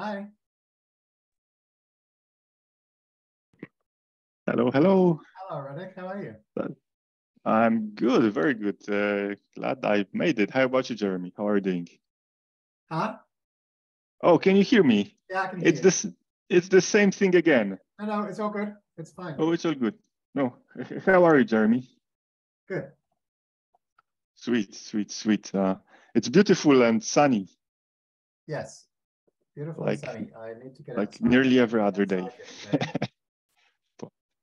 Hi. Hello, hello. Hello, Radek. How are you? I'm good, very good. Uh, glad I made it. How about you, Jeremy? How are you doing? Huh? Oh, can you hear me? Yeah, I can hear It's you. this. It's the same thing again. No, no, it's all good. It's fine. Oh, it's all good. No, how are you, Jeremy? Good. Sweet, sweet, sweet. Uh, it's beautiful and sunny, Yes. Beautiful Like- sunny. I need to get like nearly every other day.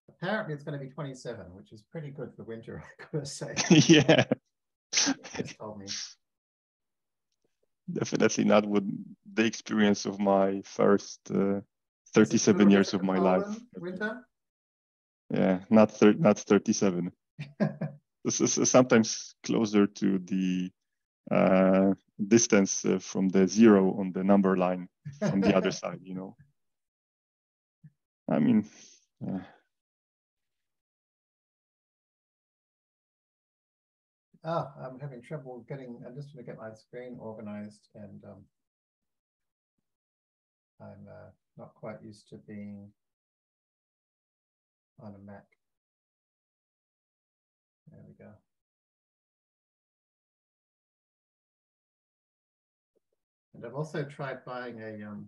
Apparently, it's going to be 27, which is pretty good for winter, I gotta say. yeah, Just told me. definitely not what the experience of my first uh, Is it a 37 years of my life. Winter? Yeah, not thir- not 37. This is sometimes closer to the uh, distance uh, from the zero on the number line from the other side, you know. I mean, uh, Oh, I'm having trouble getting, I'm just going to get my screen organized and um, I'm uh, not quite used to being on a Mac. There we go. And I've also tried buying a um,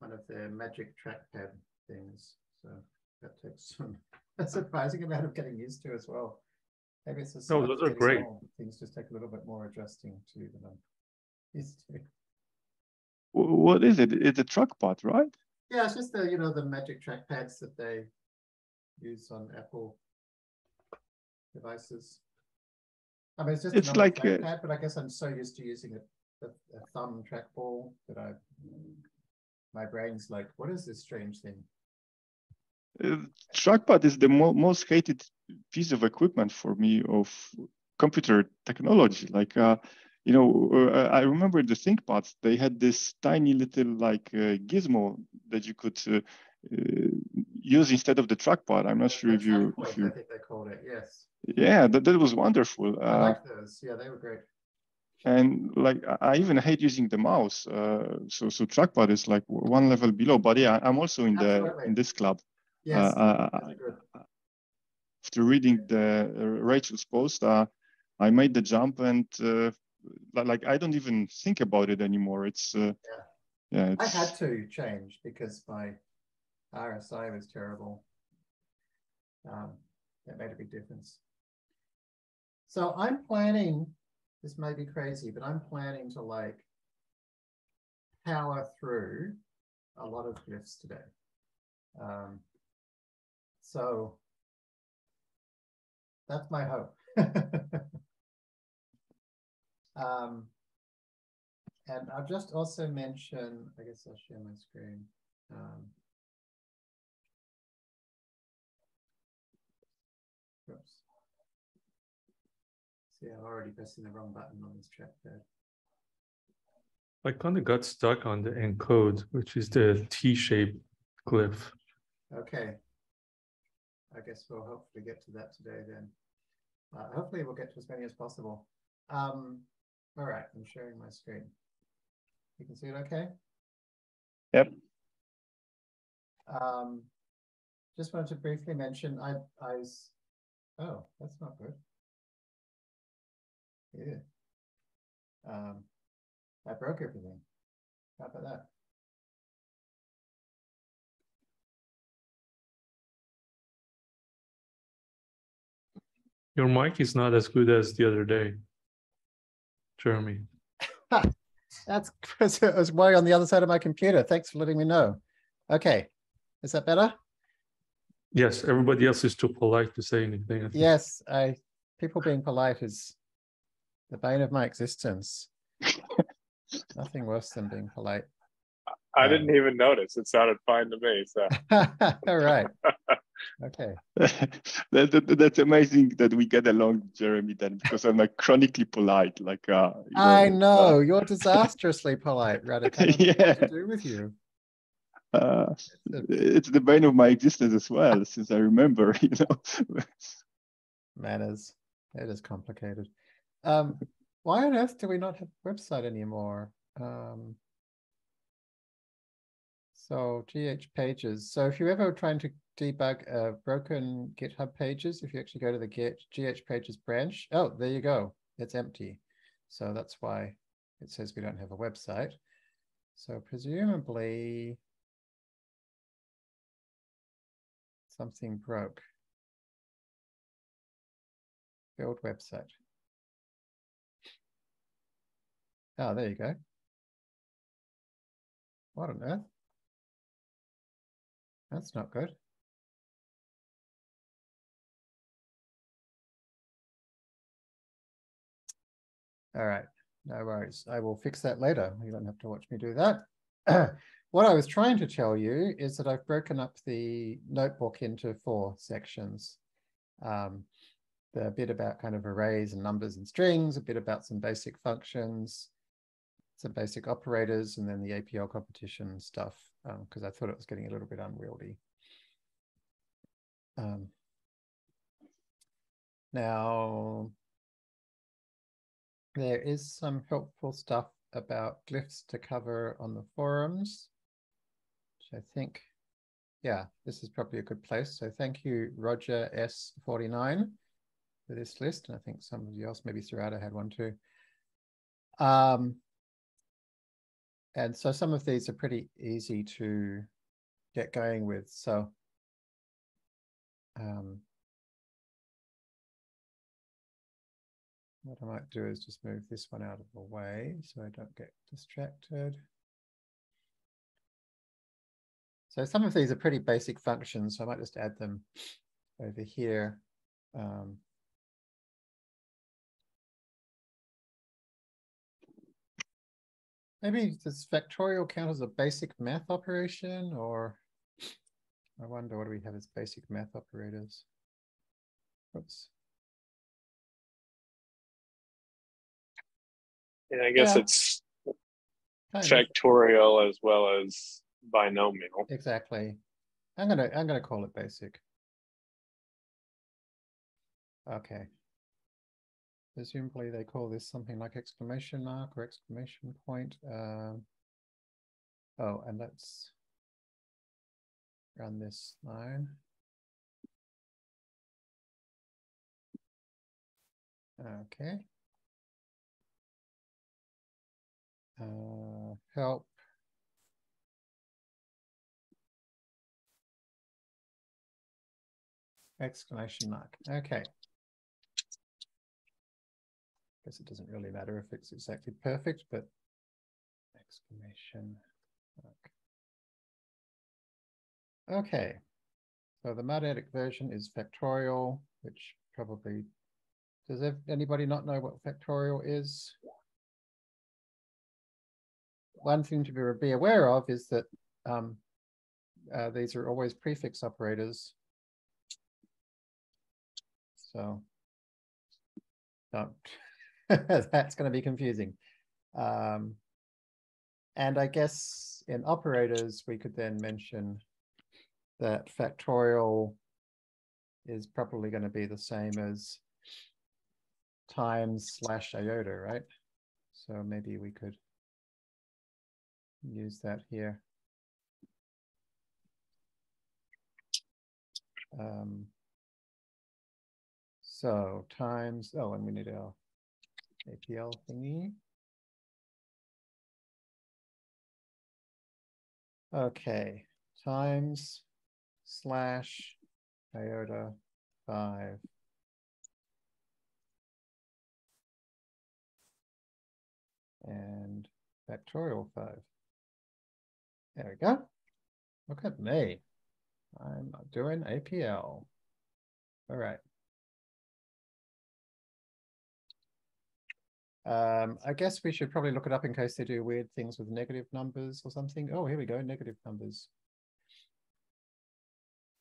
one of their magic trackpad things. So that takes some a surprising amount of getting used to as well. Maybe it's just No, those are great. Things just take a little bit more adjusting to than I'm used to. what is it? It's a trackpad, right? Yeah, it's just the you know the magic trackpads that they use on Apple devices. I mean, it's just It's a like a- trackpad, but I guess I'm so used to using a, a, a thumb trackball that I my brain's like, what is this strange thing? Uh, trackpad is the mo- most hated piece of equipment for me of computer technology. Like, uh, you know, uh, I remember the ThinkPads. They had this tiny little like uh, gizmo that you could uh, uh, use instead of the trackpad. I'm not sure if you, if you, I think they called it. Yes, yeah, that, that was wonderful. I Uh, like those. Yeah, they were great. And like I- I even hate using the mouse. Uh, so so trackpad is like one level below. But yeah, I'm also in the Absolutely. in this club. Yes, uh, those after reading the uh, Rachel's post, uh, I made the jump and uh, like I don't even think about it anymore. It's uh, yeah, I it's, had to change because my RSI was terrible. Um, that made a big difference. So I'm planning, this may be crazy, but I'm planning to like power through a lot of glyphs today. Um, so that's my hope. um, and I'll just also mention, I guess I'll share my screen. Um, oops. See, I'm already pressing the wrong button on this trackpad. I kind of got stuck on the encode, which is the T-shaped glyph. Okay. I guess we'll hopefully get to that today then. Uh, hopefully we'll get to as many as possible. Um, all right, I'm sharing my screen. You can see it okay? Yep. Um, just wanted to briefly mention, I, I, s- oh, that's not good. Yeah. Um, I broke everything. How about that? Your mic is not as good as the other day, Jeremy. That's because it was way on the other side of my computer. Thanks for letting me know. Okay, is that better? Yes, everybody else is too polite to say anything. I. Yes, I, people being polite is the bane of my existence. Nothing worse than being polite. I Um, didn't even notice. It sounded fine to me. So All right. Okay. that, that- that's amazing that we get along, Jeremy. Then because I'm like chronically polite. Like uh, you I uh, know you're disastrously polite, Radek. I what Yeah. to do with you. uh, it's the bane of my existence as well, since I remember. You know. Manners. It is complicated. Um, why on earth do we not have a website anymore? Um, So GH pages. So if you're ever trying to debug uh, broken GitHub pages, if you actually go to the Git GH pages branch, oh, there you go. It's empty. So that's why it says we don't have a website. So presumably something broke. Build website. Oh, there you go. What on earth? That's not good. All right, no worries. I will fix that later. You don't have to watch me do that. what I was trying to tell you is that I've broken up the notebook into four sections. Um, the bit about kind of arrays and numbers and strings, a bit about some basic functions, some basic operators, and then the APL competition stuff, because um, I thought it was getting a little bit unwieldy. Um, now, there is some helpful stuff about glyphs to cover on the forums, which I think, yeah, this is probably a good place. So thank you, Roger S49 for this list. And I think some somebody else, maybe Sarada had one too. Um, and so some of these are pretty easy to get going with. So um, what I might do is just move this one out of the way so I don't get distracted. So some of these are pretty basic functions, so I might just add them over here. Um, maybe does factorial count as a basic math operation or I wonder what do we have as basic math operators? Oops. Yeah, I guess Yeah. it's Kind of. factorial as well as binomial. Exactly. I'm gonna I'm gonna call it basic. Okay. Presumably they call this something like exclamation mark or exclamation point. Um, oh, and let's run this line. Okay. Uh, help. Exclamation mark. Okay. Guess it doesn't really matter if it's exactly perfect, but exclamation mark. Okay. So the Mathematic version is factorial, which probably does anybody not know what factorial is? One thing to be, be aware of is that um, uh, these are always prefix operators. So don't, that's going to be confusing. Um, and I guess in operators, we could then mention that factorial is probably going to be the same as times slash iota, right? So maybe we could use that here. Um, so times, oh, and we need our APL thingy. Okay, times slash iota five. And factorial five. There we go. Look at me. I'm doing APL. All right. Um, I guess we should probably look it up in case they do weird things with negative numbers or something. Oh, here we go, negative numbers.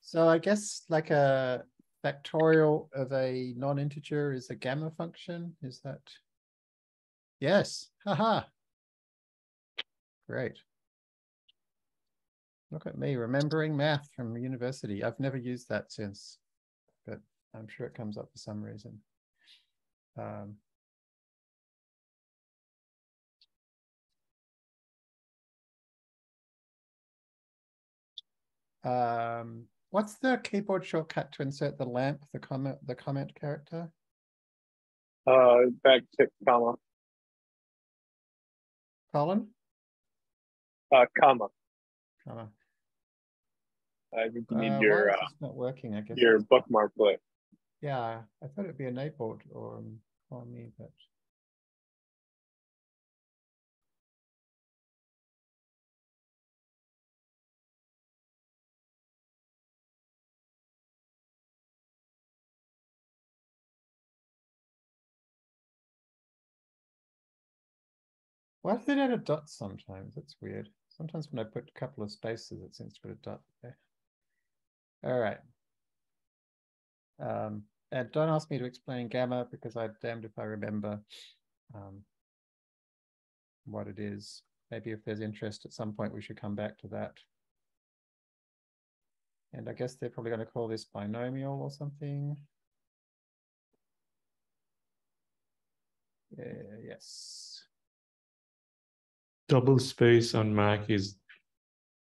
So I guess like a factorial of a non-integer is a gamma function. Is that? Yes. Haha. Great. Look at me remembering math from university. I've never used that since, but I'm sure it comes up for some reason. Um, Um, what's the keyboard shortcut to insert the lamp, the comment, the comment character? Uh, back to comma, Colin? uh, comma. Comma. I think you Uh, need why your, uh, not working, I guess. your bookmark list. Yeah, I thought it'd be enabled or um, on me, but. Why does it add a dot sometimes? That's weird. Sometimes when I put a couple of spaces, it seems to put a dot there. All right. Um, and don't ask me to explain gamma because I'm damned if I remember um, what it is. Maybe if there's interest at some point, we should come back to that. And I guess they're probably going to call this binomial or something. Yes. Double space on Mac is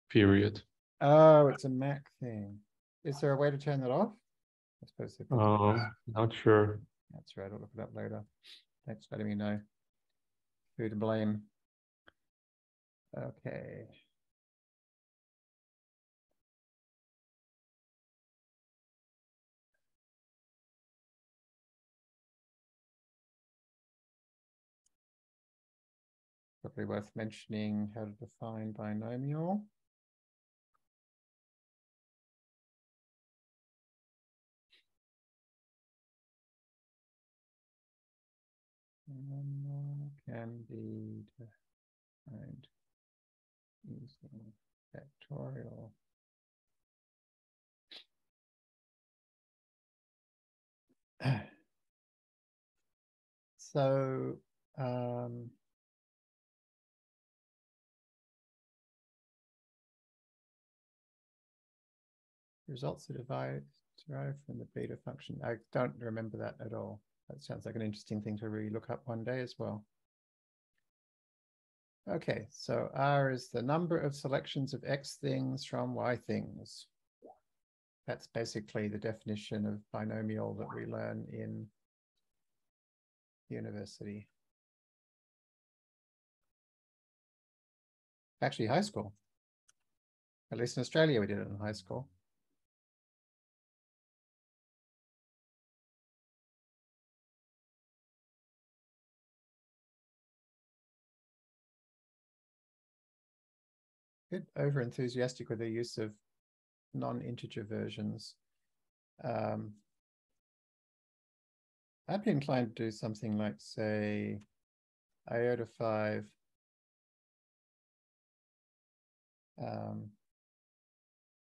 period. Oh, it's a Mac thing. Is there a way to turn that off? I suppose. is. Um, not sure. That's right. I'll look it up later. Thanks for letting me know. Who to blame? Okay. Probably worth mentioning how to define binomial. Can be defined using factorial. So, um, results are derived, derived from the beta function. I don't remember that at all. That sounds like an interesting thing to really look up one day as well. Okay, so R is the number of selections of X things from Y things. That's basically the definition of binomial that we learn in university. Actually, high school. At least in Australia, we did it in high school. Bit over enthusiastic with the use of non-integer versions. Um, I'd be inclined to do something like, say, iota 5. Um,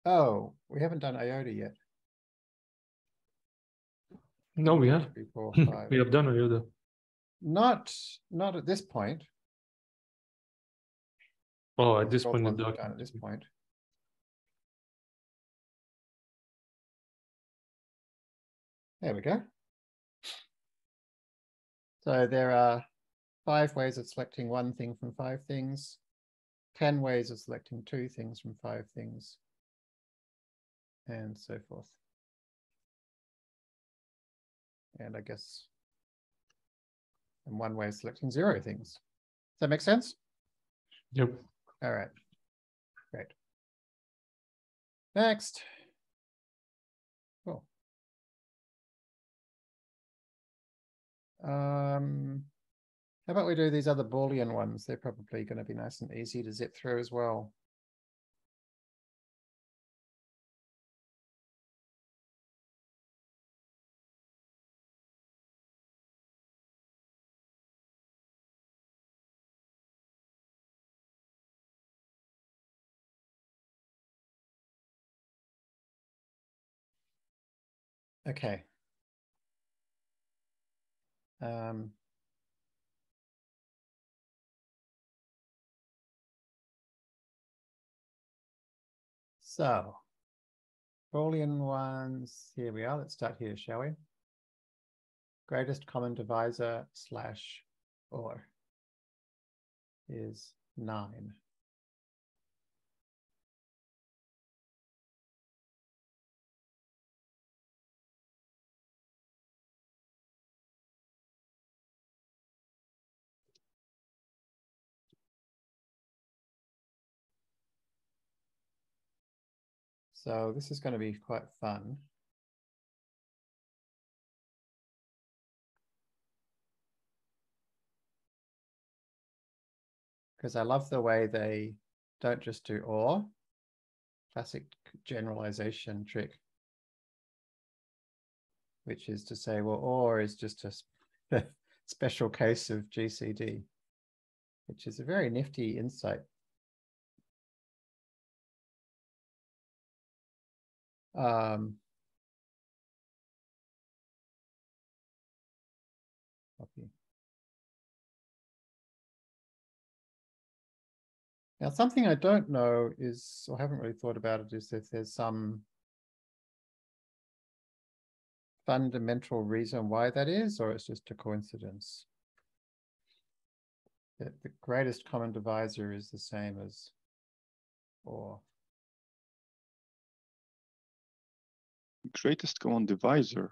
oh, we haven't done iota yet. No, we have. Three, four. We have done iota. Not, not at this point. Oh, at this point, the we've done document. At this point. There we go. So there are five ways of selecting one thing from five things, 10 ways of selecting two things from five things, and so forth. And I guess, and one way of selecting zero things. Does that make sense? Yep. All right, great. Next. Cool. Um, how about we do these other Boolean ones? They're probably going to be nice and easy to zip through as well. Okay. Um, so, Boolean ones, here we are. Let's start here, shall we? Greatest common divisor slash or is nine. So this is going to be quite fun. Because I love the way they don't just do or, classic generalization trick, which is to say, well, or is just a special case of GCD, which is a very nifty insight. Um, copy. Now, something I don't know is, or haven't really thought about it, is if there's some fundamental reason why that is, or it's just a coincidence. That the greatest common divisor is the same as or. Greatest common divisor.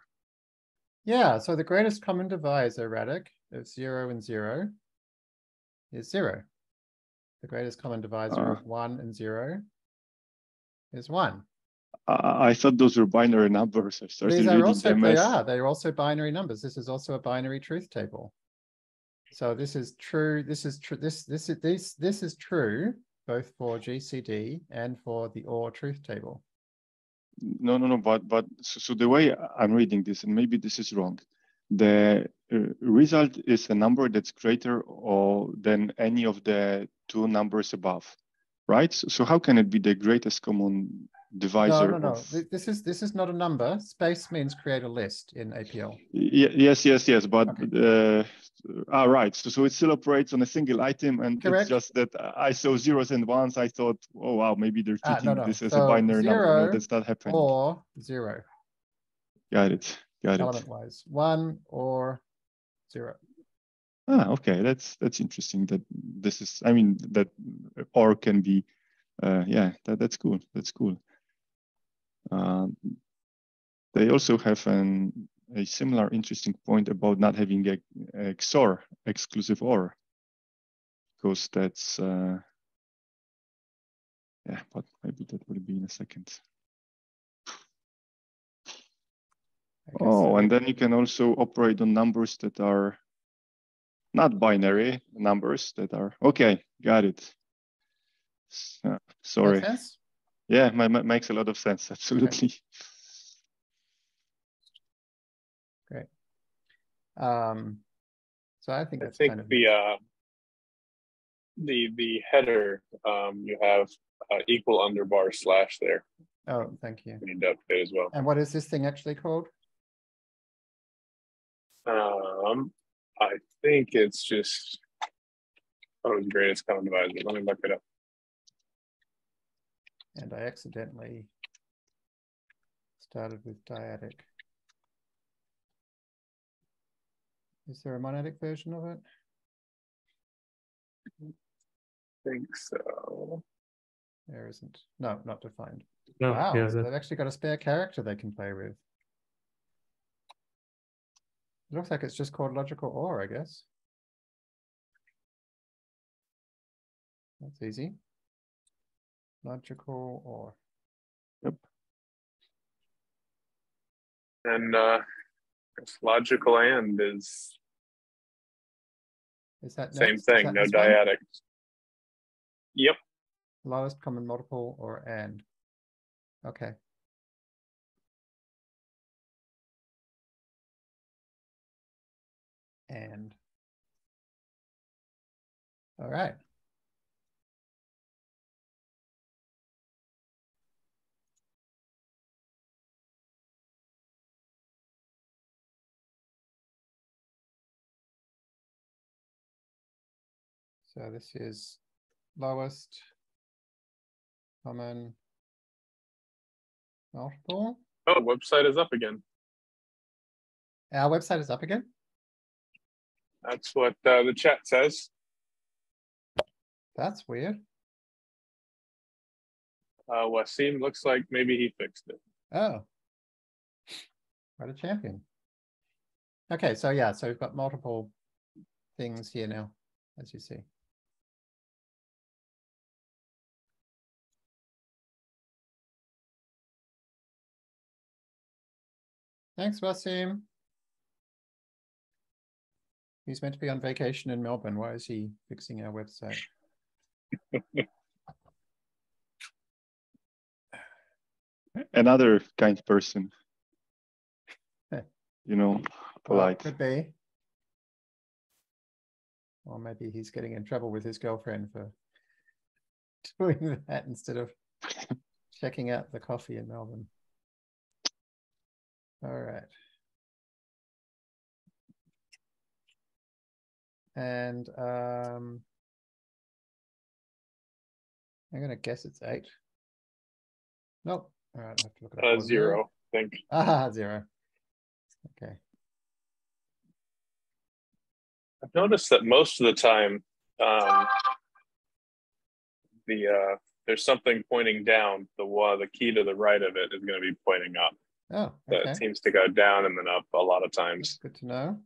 Yeah, so the greatest common divisor, Radek, of zero and zero is zero. The greatest common divisor Uh. of one and zero is one. I, I thought those were binary numbers. I started These are also, they as are, they are also binary numbers. This is also a binary truth table. So this is true, this is true, this, this is, this, this is true both for GCD and for the OR truth table. No, no, no. But but so, so the way I'm reading this, and maybe this is wrong, the uh, result is a number that's greater or than any of the two numbers above, right? So, so how can it be the greatest common divisor no, no, of? This is, this is not a number. Space means create a list in APL. Y- yes, yes, yes. But Okay. uh, ah, right. So, so it still operates on a single item, and Correct. it's just that I saw zeros and ones. I thought, oh wow, maybe they're Ah, no, treating no. this as So a binary number. No, that's not happening. Or zero, Got it. Got it. element wise, one or zero. Ah, okay. That's that's interesting. That this is. I mean, that or can be. Uh, yeah, that, that's cool. That's cool. Um, they also have an a similar interesting point about not having a, a XOR exclusive OR, because that's. Uh, yeah, but maybe that will be in a second. Oh, so and then you can also operate on numbers that are not binary numbers that are okay. Got it. Uh, sorry. Sense? Yeah, ma- ma- makes a lot of sense. Absolutely. Um, so I think I think kind of. the uh, the the header um, you have uh, equal underbar slash there. Oh, thank you. We need to update as well. And what is this thing actually called? Um, I think it's just oh, it's greatest common divisor. Let me look it up. And I accidentally started with dyadic. Is there a monadic version of it? I think so. There isn't. No, not defined. No, Wow, yeah, so they've actually got a spare character they can play with. It looks like it's just called logical or, I guess. That's easy. Logical or. Yep. And uh, it's logical and is Is that same next? Thing. that No this one? Yep. Lowest common multiple or and. Okay. And. All right. So this is lowest common multiple. Oh, website is up again. Our website is up again. That's what uh, the chat says. That's weird. Uh, Wasim looks like maybe he fixed it. Oh. What a champion. Okay, so yeah, so we've got multiple things here now, as you see. Thanks, Wasim. He's meant to be on vacation in Melbourne. Why is he fixing our website? Another kind person. You know, Well, polite. Could be. Or maybe he's getting in trouble with his girlfriend for doing that instead of checking out the coffee in Melbourne. All right. And um, I'm gonna guess it's eight. Nope. All right, I have to look at Uh, zero, I think. Ah, zero. Okay. I've noticed that most of the time, um, the uh, there's something pointing down. The wa- the key to the right of it is going to be pointing up. Oh, That okay. seems to go down and then up a lot of That's times. good to know.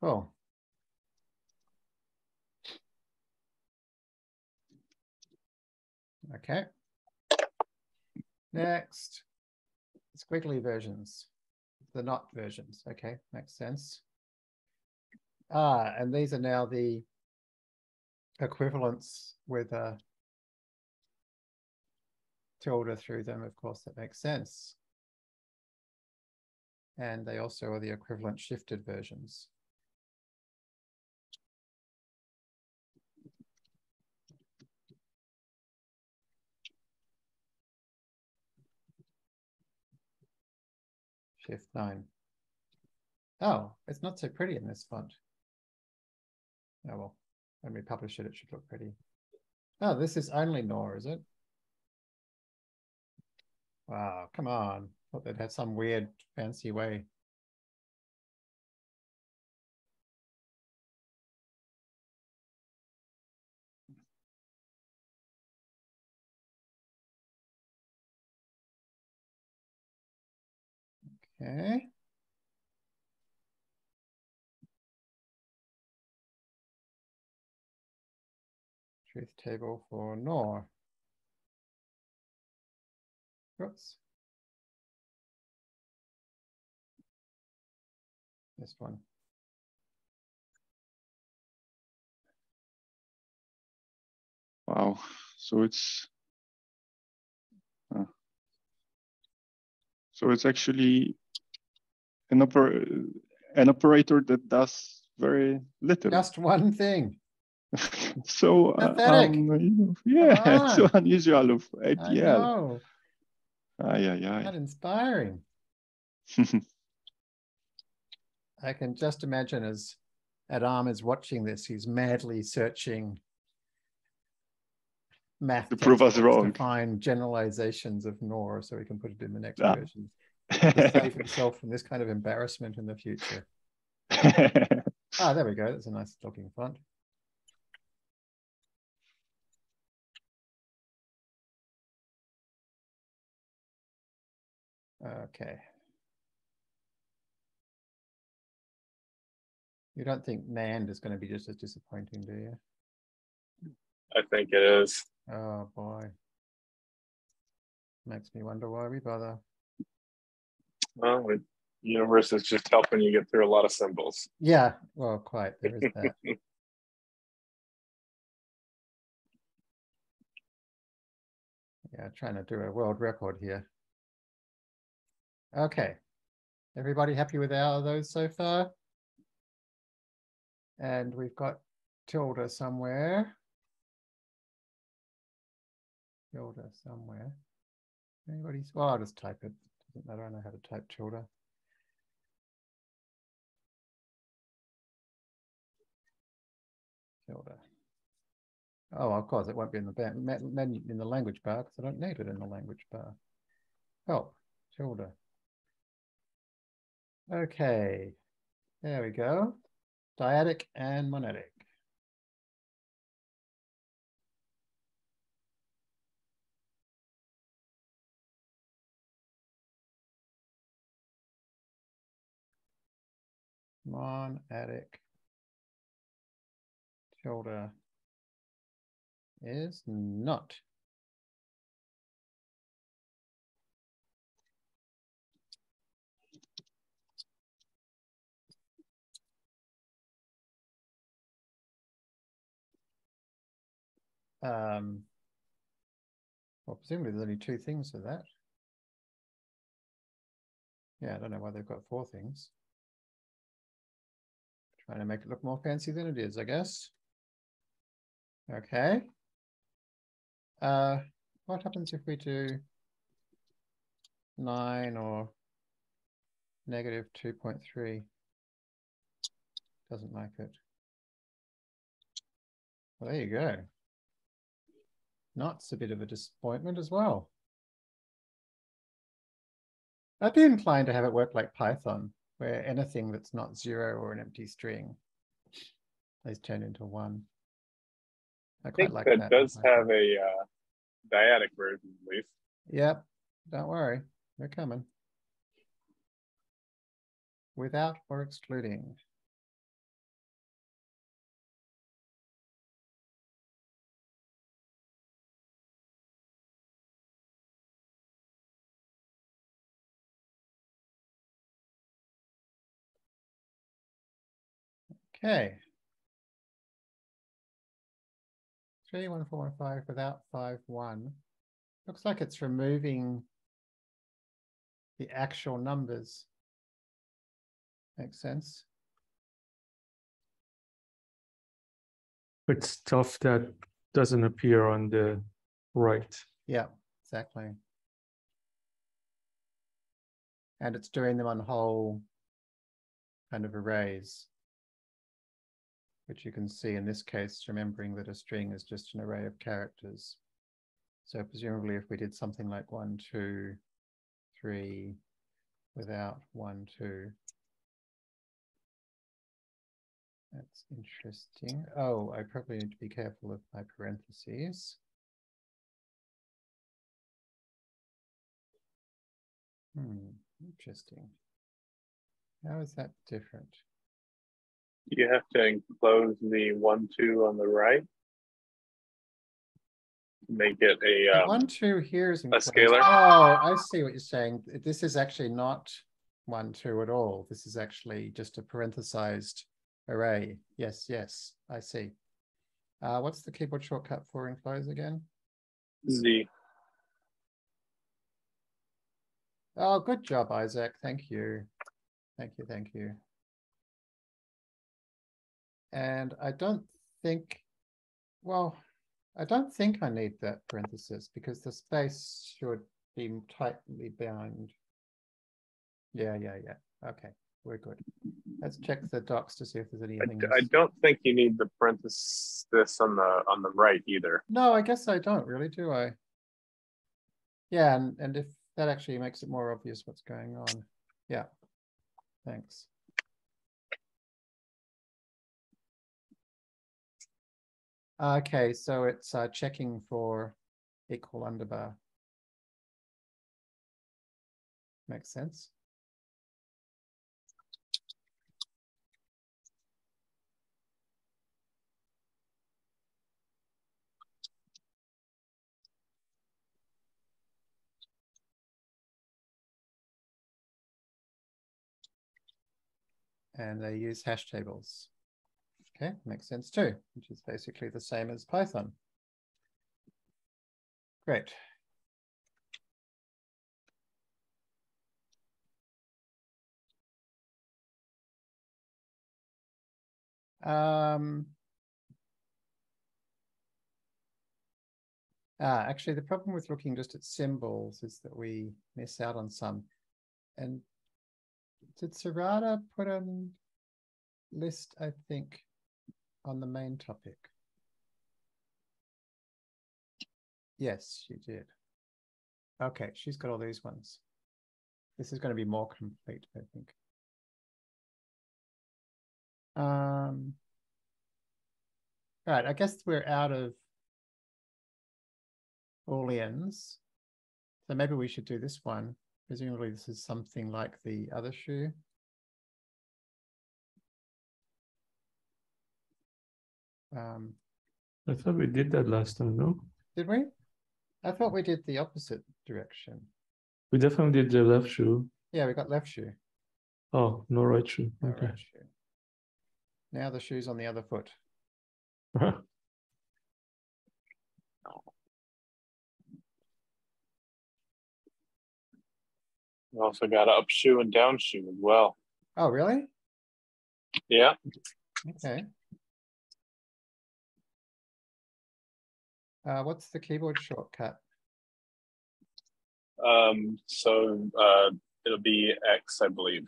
Cool. Okay. Next, squiggly versions, the not versions. Okay, makes sense. Ah, and these are now the equivalents with a tilde through them. Of course, that makes sense. And they also are the equivalent shifted versions. Shift nine. Oh, it's not so pretty in this font. Oh well, when we publish it, it should look pretty. Oh, this is only Nor, is it? Wow, come on. Thought they'd have some weird fancy way. Okay. Truth table for Nor. Oops. This one. Wow. So it's uh, so it's actually an oper an operator that does very little. Just one thing. so uh, Pathetic. um, yeah, so unusual of I APL. know, Ay, ay, not ay. inspiring. I can just imagine as Adam is watching this, he's madly searching math To prove us wrong. to find generalizations of Nor so he can put it in the next Ah. version. To save himself from this kind of embarrassment in the future. Ah, there we go. That's a nice looking font. Okay. You don't think NAND is going to be just as disappointing, do you? I think it is. Oh boy. Makes me wonder why we bother. Well, the universe is just helping you get through a lot of symbols. Yeah, well, quite. There is that. Yeah, trying to do a world record here. Okay. Everybody happy with our those so far? And we've got tilde somewhere. Tilde somewhere. Anybody's, well, I'll just type it. Doesn't matter, I know how to type tilde. Tilde. Oh, of course, it won't be in the menu in the language bar because I don't need it in the language bar. Help, tilde. Okay, there we go. Dyadic and monadic. attic. tilde is not. Um, well, presumably there's only two things for that. Yeah, I don't know why they've got four things. Trying to make it look more fancy than it is, I guess. Okay. Uh, what happens if we do nine or negative two point three? Doesn't like it. Well, there you go. Not's a bit of a disappointment as well. I'd be inclined to have it work like Python, where anything that's not zero or an empty string is turned into one. I I quite think like that that. does have a uh, dyadic version at least. Yep, don't worry, they're coming. Without or excluding. Okay. Three, one, four, one, five without five, one. Looks like it's removing the actual numbers. Makes sense. But stuff that doesn't appear on the right. Yeah, exactly. And it's doing them on whole kind of arrays. Which you can see in this case, remembering that a string is just an array of characters. So presumably if we did something like one, two, three, without one, two. That's interesting. Oh, I probably need to be careful of my parentheses. Hmm, interesting. How is that different? You have to enclose the one, two on the right. Make it a, um, One, two here is. enclosed. scalar? Oh, I see what you're saying. This is actually not one, two at all. This is actually just a parenthesized array. Yes, yes, I see. Uh, what's the keyboard shortcut for enclose again? Z. Oh, good job, Isaac. Thank you. Thank you, thank you. And I don't think, well, I don't think I need that parenthesis because the space should be tightly bound. Yeah, yeah, yeah. Okay, we're good. Let's check the docs to see if there's I, anything. d- I don't think you need the parenthesis on the on the right either. No, I guess I don't really, do I? Yeah, and, and if that actually makes it more obvious what's going on. Yeah, thanks. Okay, so it's uh, checking for equal underbar. Makes sense. And they use hash tables. Okay, makes sense too, which is basically the same as Python. Great. Um, ah, actually, the problem with looking just at symbols is that we miss out on some. And did Sarada put a list, I think, on the main topic? Yes, she did. Okay, she's got all these ones. This is going to be more complete, I think. Um, I guess we're out of Booleans. So maybe we should do this one. Presumably this is something like the other shoe. Um, I thought we did that last time, no? did we? I thought we did the opposite direction. We definitely did the left shoe. Yeah, we got left shoe. Oh, no right shoe. no Okay. right shoe. Now the shoe's on the other foot. We also got up shoe and down shoe as well. Oh, really? Yeah. Okay. Uh, what's the keyboard shortcut? Um, so uh, it'll be X, I believe.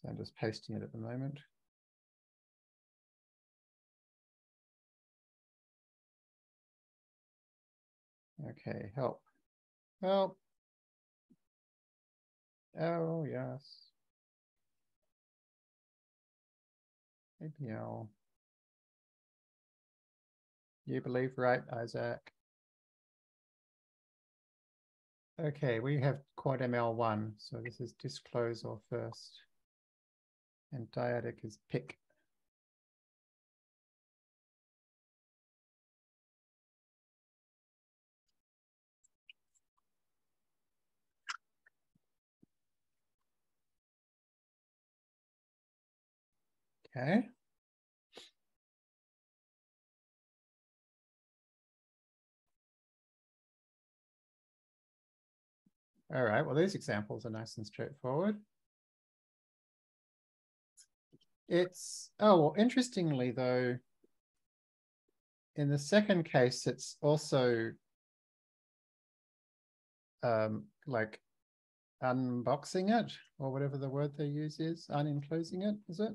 So I'm just pasting it at the moment. Okay, help. Help. Oh, yes. You believe right, Isaac? Okay, we have quad ML1, so this is disclose or first. And dyadic is pick. Okay. All right, well, these examples are nice and straightforward. It's, oh, well, interestingly though, in the second case, it's also um, like unboxing it or whatever the word they use is, unenclosing it, is it?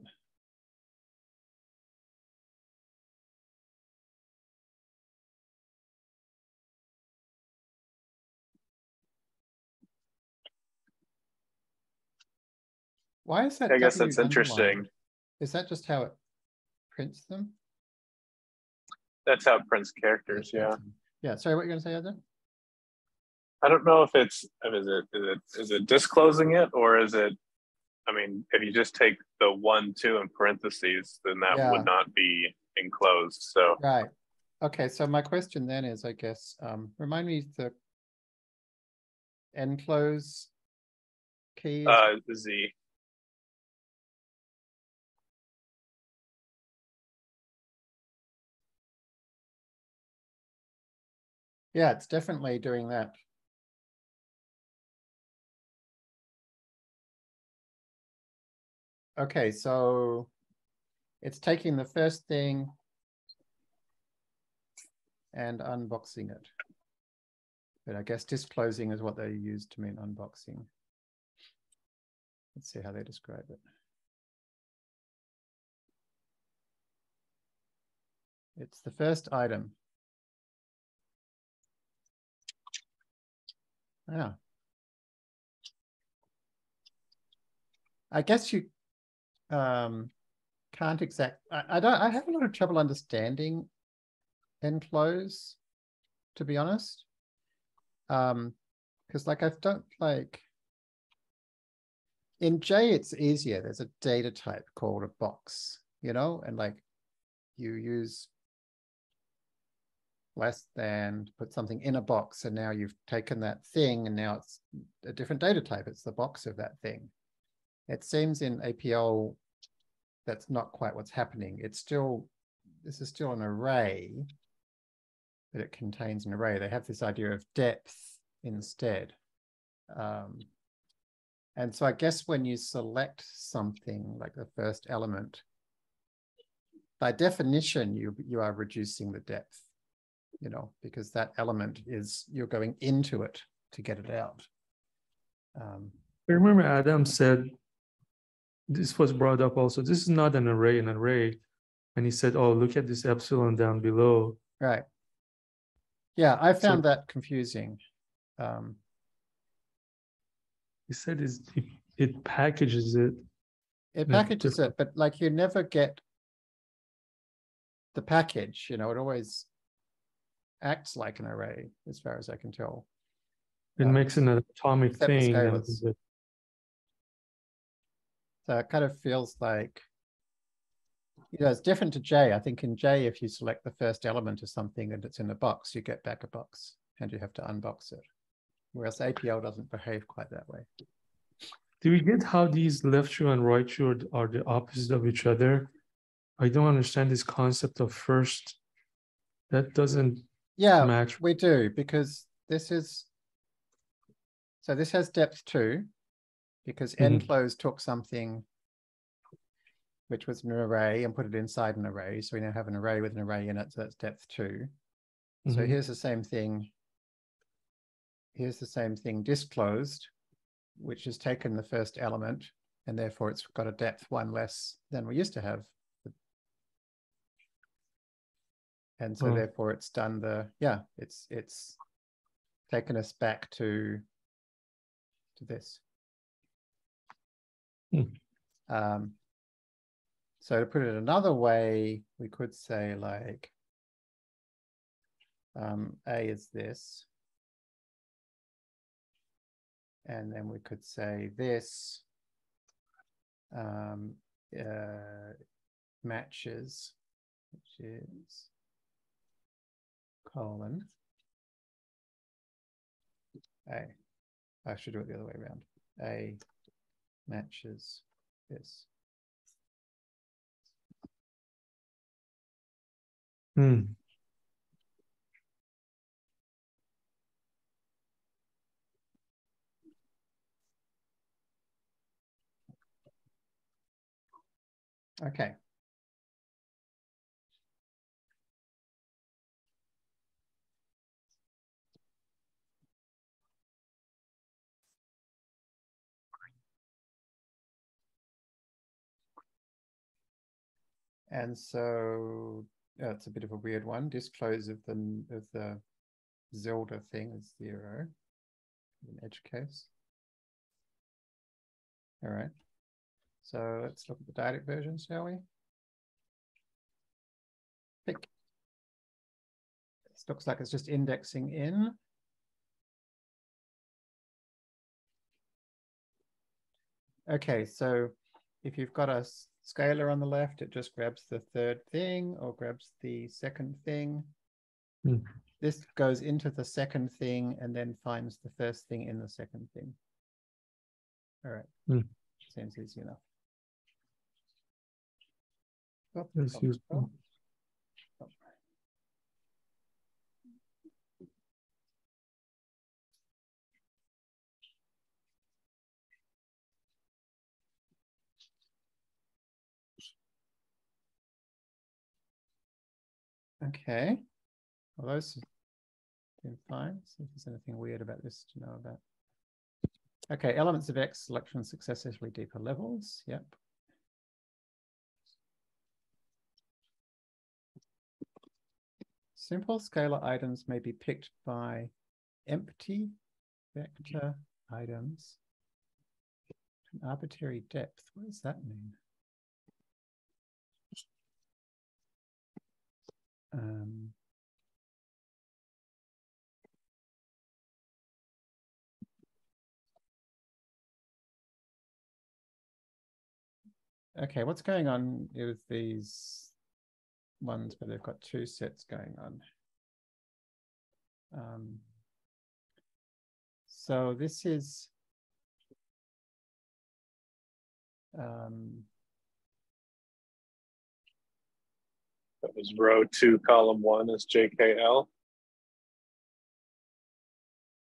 Why is that? I guess W that's interesting. underlined? Is that just how it prints them? That's how it prints characters. Yeah. Yeah, sorry, what you gonna say, Adam? I don't know if it's is it is it is it disclosing it or is it I mean, if you just take the one, two in parentheses, then that Yeah. would not be enclosed. So Right. Okay, so my question then is, I guess, um, remind me the enclose key. uh Z. Yeah, it's definitely doing that. Okay, so it's taking the first thing and unboxing it. But I guess disclosing is what they use to mean unboxing. Let's see how they describe it. It's the first item. Yeah. I guess you um, can't exact. I, I don't. I have a lot of trouble understanding enclose, to be honest. Um, because like I don't like in J, it's easier. There's a data type called a box, you know, and like you use less than put something in a box and now you've taken that thing and now it's a different data type. It's the box of that thing. It seems in apl that's not quite what's happening. It's still this is still an array but it contains an array. They have this idea of depth instead. Um, and so i guess when you select something like the first element by definition you you are reducing the depth you know, because that element is you're going into it to get it out. Um, I remember Adam said, this was brought up also, this is not an array, an array. And he said, oh, look at this epsilon down below. right. Yeah, I So- found that confusing. Um, He said it packages it. it packages it, but like you never get the package, you know, it always acts like an array as far as I can tell. It Uh, makes an atomic thing. it- So it kind of feels like, you know, it's different to J. I think in J, if you select the first element of something and it's in a box, you get back a box and you have to unbox it. Whereas APL doesn't behave quite that way. Do we get how these left shoe and right shoe are, are the opposite of each other? I don't understand this concept of first. That doesn't Yeah, match. we do because this is. So this has depth two. Because enclosed took something. Which was an array and put it inside an array. So we now have an array with an array in it. So that's depth two. So Mhm. here's the same thing. Here's the same thing disclosed, which has taken the first element and therefore it's got a depth one less than we used to have. And so Oh. therefore it's done the, yeah, it's, it's taken us back to, to this. Hmm. Um, so to put it another way, we could say like, um, A is this. And then we could say this um, uh, matches, which is colon A. I should do it the other way around. A matches this. Hmm. Okay. And so uh, it's a bit of a weird one. Disclose of the of the Zilde thing is zero. An edge case. All right. So let's look at the Dyadic version, shall we? Pick. This looks like it's just indexing in. Okay, so if you've got a scalar on the left, it just grabs the third thing or grabs the second thing. Hmm. This goes into the second thing and then finds the first thing in the second thing. All right. Hmm. Seems easy enough. That's oh, useful. Okay. Well, those seem fine. See if there's anything weird about this to know about. Okay, elements of X selection successively deeper levels. Yep. Simple scalar items may be picked by empty vector items. An arbitrary depth. What does that mean? Um, okay, what's going on with these ones where they've got two sets going on? Um, so this is um, That was row two, column one is JKL.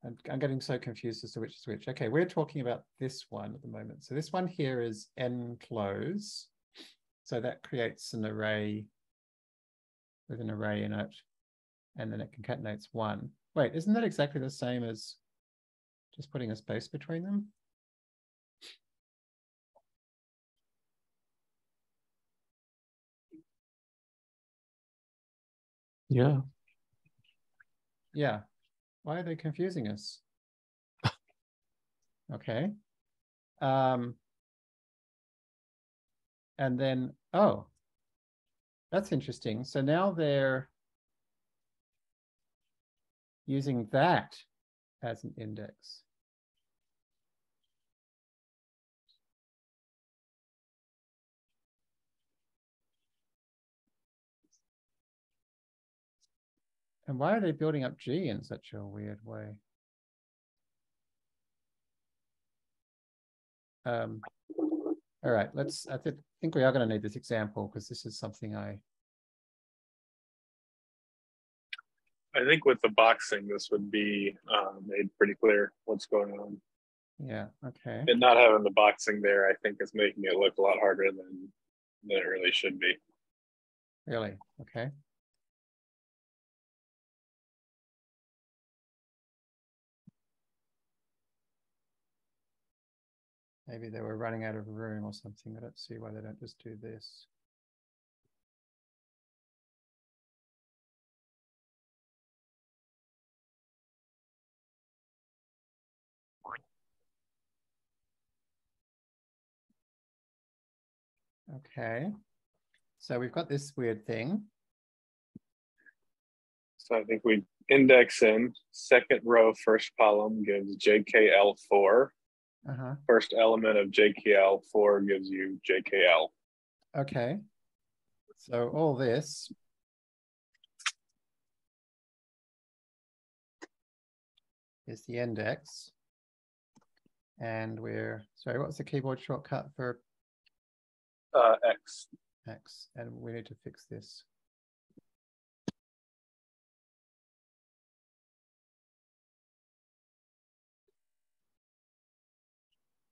I'm, I'm getting so confused as to which is which. Okay, we're talking about this one at the moment. So this one here is n enclose. So that creates an array with an array in it. And then it concatenates one. Wait, isn't that exactly the same as just putting a space between them? Yeah. Yeah. Why are they confusing us? Okay. Um, and then, oh, that's interesting. So now they're using that as an index. And why are they building up G in such a weird way? Um, all right, let's, I thi- think we are going to need this example because this is something I, I think with the boxing, this would be uh, made pretty clear what's going on. yeah, okay. And not having the boxing there, I think, is making it look a lot harder than than it really should be. Really? Okay. Maybe they were running out of room or something. I don't see why they don't just do this. Okay. So we've got this weird thing. So I think we index in second row, first column gives JKL4. Uh-huh. First element of JKL4 gives you JKL. Okay. So all this. Is the index. And we're, sorry, what's the keyboard shortcut for Uh, X. X? And we need to fix this.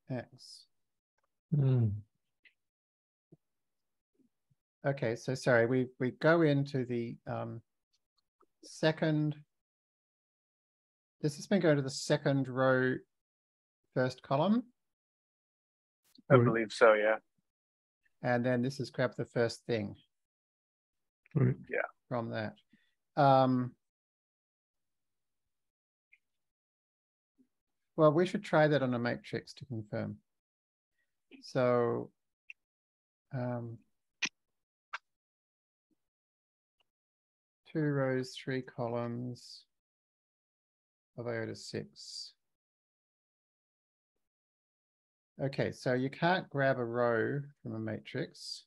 X. Hmm. Okay, so sorry, we, we go into the um, second. Does this mean go to the second row, first column? I believe so, yeah. And then this is grab the first thing Right. from that. Um, well, we should try that on a matrix to confirm. So um, two rows, three columns of iota six. Okay, so you can't grab a row from a matrix.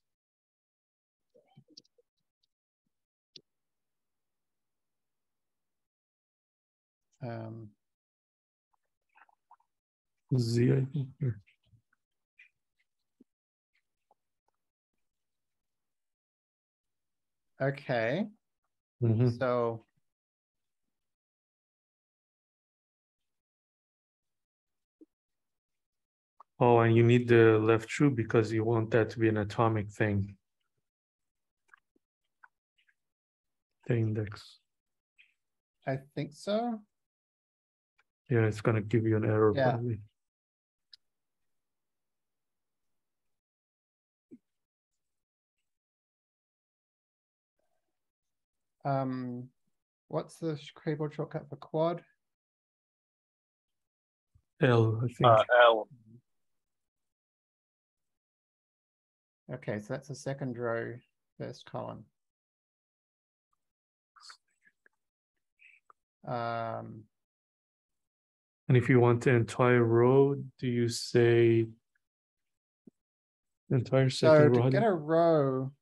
Um, Z, I think. or- okay, Mhm. so Oh, and you need the left shoe because you want that to be an atomic thing. The index. I think so. Yeah, it's gonna give you an error Yeah. probably. Um, what's the keyboard shortcut for quad? L, I think. Uh, L. Okay, so that's the second row, first column. Um, And if you want the entire row, do you say the entire so second to row? get a row,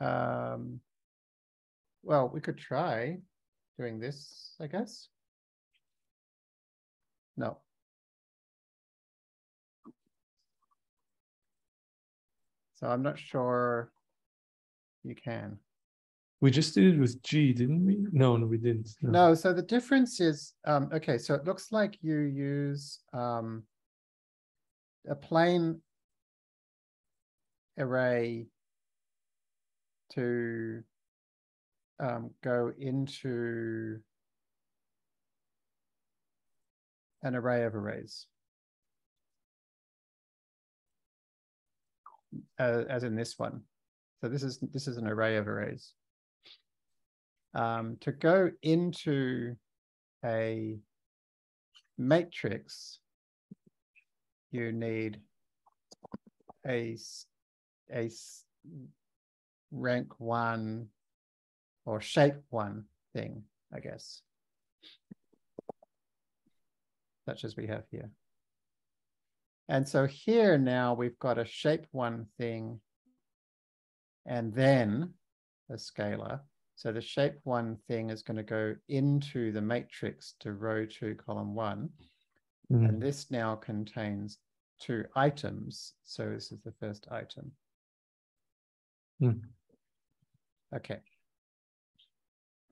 um, well, we could try doing this, I guess. No. So I'm not sure you can. We just did it with G, didn't we? No, no, we didn't. No, so the difference is, um, okay, so it looks like you use, um, a plain array to, um, go into an array of arrays. Uh, as in this one. So this is, this is an array of arrays um, to go into a matrix, you need a, a rank one or shape one thing, I guess. Such as we have here. And so here now we've got a shape one thing and then a scalar. So the shape one thing is going to go into the matrix to row two, column one. Mm, And this now contains two items. So this is the first item. Hmm. Okay.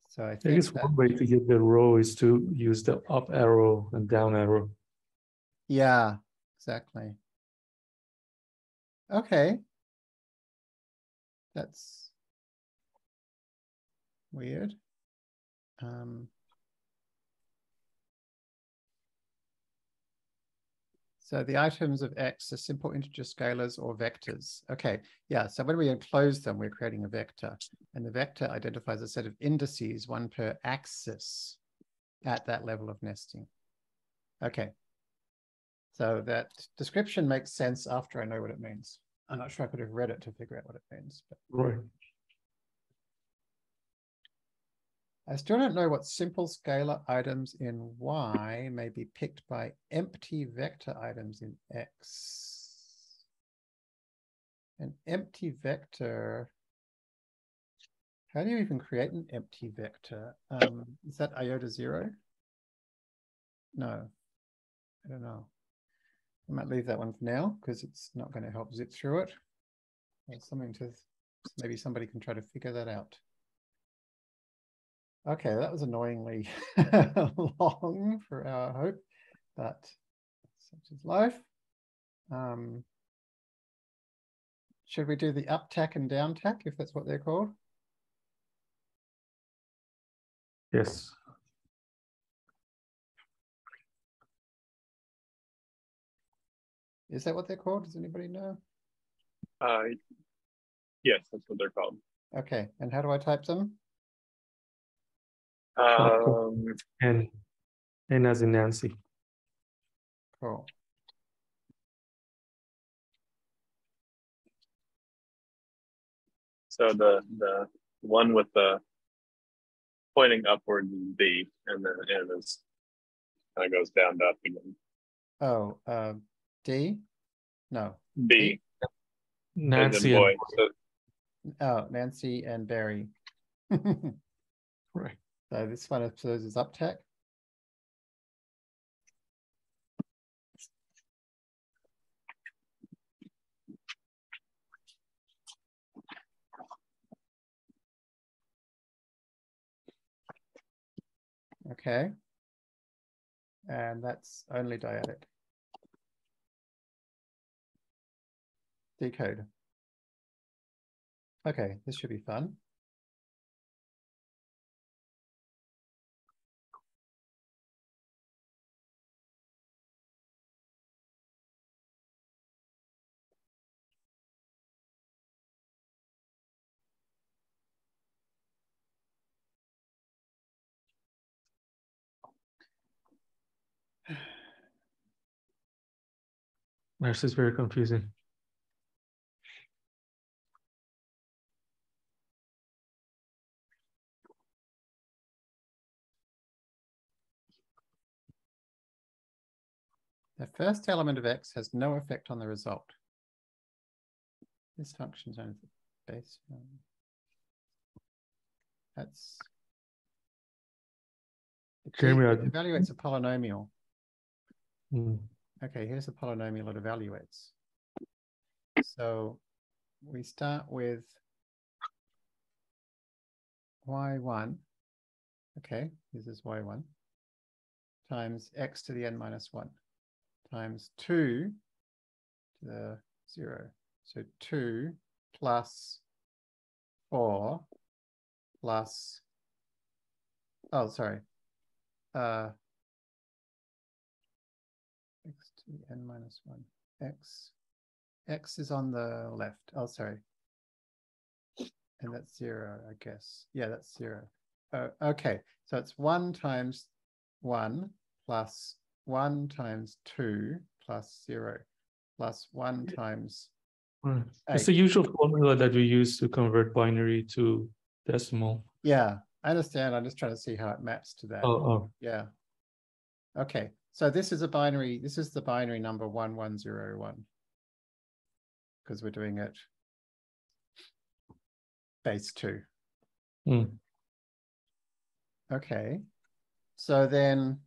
So I think that- one way to get the row is to use the up arrow and down arrow. Yeah, exactly. Okay. That's weird. Um, so the items of X are simple integer scalars or vectors. Okay, yeah, so when we enclose them, we're creating a vector. And the vector identifies a set of indices, one per axis at that level of nesting. Okay. So that description makes sense after I know what it means. I'm not sure I could have read it to figure out what it means, but Right. I still don't know what simple scalar items in Y may be picked by empty vector items in X. An empty vector. How do you even create an empty vector? Um, is that iota zero? No, I don't know. I might leave that one for now because it's not going to help zip through it. Something to, maybe somebody can try to figure that out. Okay, that was annoyingly long for our hope, but such is life. Um, should we do the up tack and down tack if that's what they're called? Yes. Is that what they're called? Does anybody know? Uh, yes, that's what they're called. Okay, and how do I type them? Um, And and as in Nancy. Cool. so the the one with the pointing upward is B, and then N is kind of goes down to up again. Oh, uh, D? No. B as Nancy and boy. So Oh, Nancy and Barry. So this one of those is up tack. Okay. And that's only dyadic. Decode. Okay, this should be fun. This is very confusing. The first element of x has no effect on the result. This function is only the base. That's. it e- it evaluates a polynomial. Mm, Okay, here's the polynomial it evaluates. So we start with y1. Okay, this is y1 times x to the n minus 1 times 2 to the 0. So 2 plus 4 plus, oh, sorry, uh, n minus 1. x, x is on the left. Oh, sorry. And that's 0, I guess. Yeah, that's 0. Oh, okay, so it's 1 times 1 plus 1 times 2 plus 0 plus 1 times, right. It's the usual formula that we use to convert binary to decimal. yeah, I understand. I'm just trying to see how it maps to that. Oh, oh, Yeah. Okay, so this is a binary, this is the binary number one, one, zero, one. Because we're doing it base two. mm, Okay. So then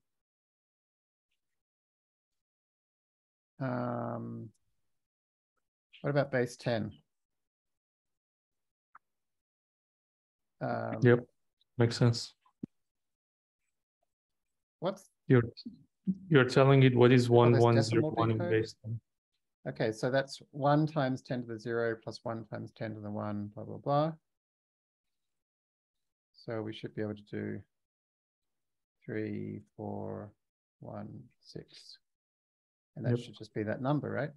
um, what about base 10? Um, Yep, makes sense. What's You're, you're telling it what is one, one, zero, one in decode? base ten. Okay, so that's one times ten to the zero plus one times ten to the one, blah, blah, blah. So we should be able to do three, four, one, six. And that Yep. should just be that number, right?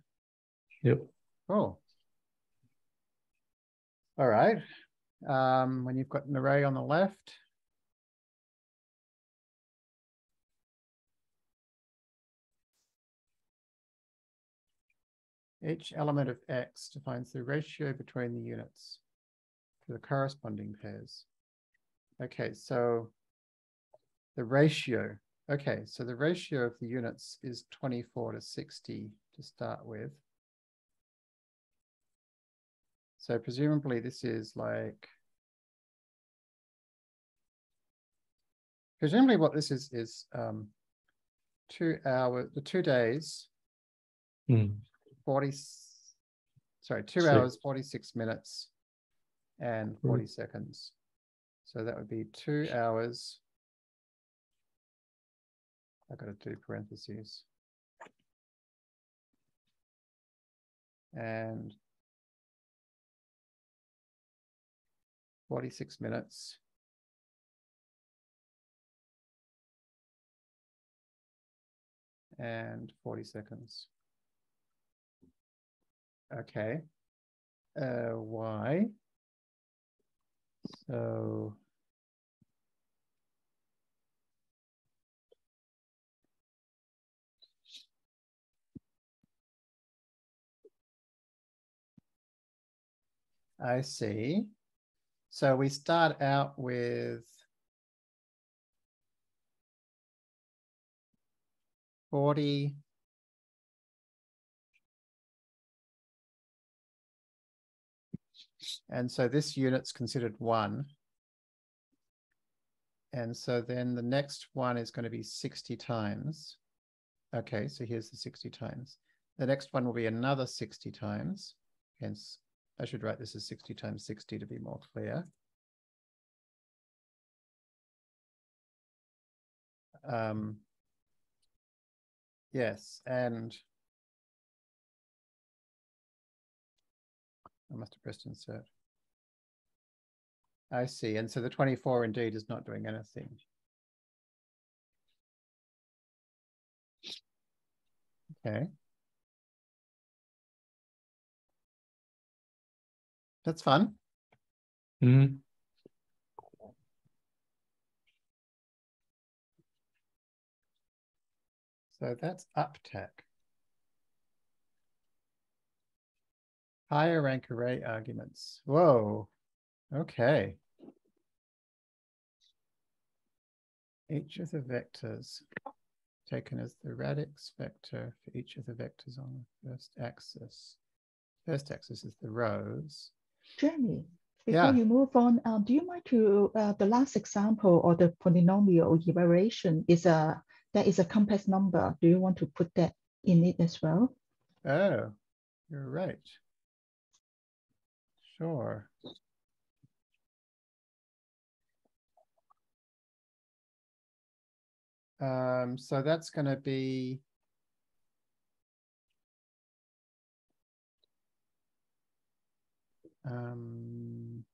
Yep, Cool. All right. Um, when you've got an array on the left. Each element of X defines the ratio between the units to the corresponding pairs. Okay, so the ratio, okay, so the ratio of the units is 24 to 60 to start with. So presumably this is like. Presumably what this is, is um, two hours, the two days, Hmm, 40, s- sorry, two Six. hours, 46 minutes and Hmm. 40 seconds. So that would be two hours. I've got to do parentheses. And 46 minutes. And 40 seconds. Okay. Uh, why? So. I see. So we start out with forty. And so this unit's considered one. And so then the next one is going to be 60 times. Okay, so here's the 60 times. The next one will be another 60 times. Hence, I should write this as 60 times 60 to be more clear. Um, yes, and I must have pressed insert. I see. And so the 24 indeed is not doing anything. Okay. That's fun. hmm, So that's uptack. Higher rank array arguments. Whoa. Okay. Each of the vectors taken as the radix vector for each of the vectors on the first axis. First axis is the rows. Jeremy, Yeah. before you move on, um, do you mind to, uh, the last example or the polynomial evaluation is a, that is a complex number. Do you want to put that in it as well? Oh, you're right. Sure. Um, so that's going to be um,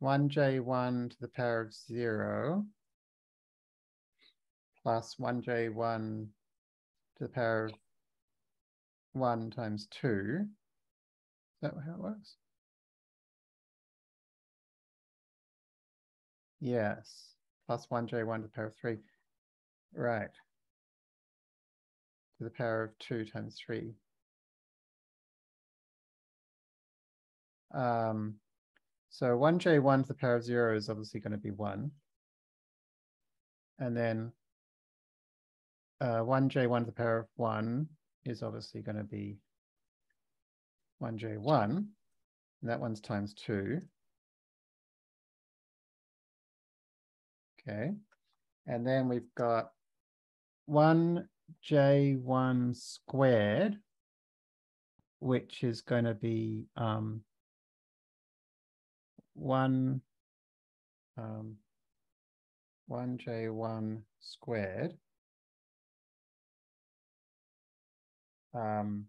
one J one to the power of zero plus one J one to the power of one times two. Is that how it works? Yes, plus one J one to the power of three. Right. To the power of two times three. Um, so one J one to the power of zero is obviously going to be one. And then uh, one J one to the power of one is obviously going to be 1j1, and that one's times 2. Okay, and then we've got 1j1 squared, which is going to be um, 1 um, 1j1 squared. Um,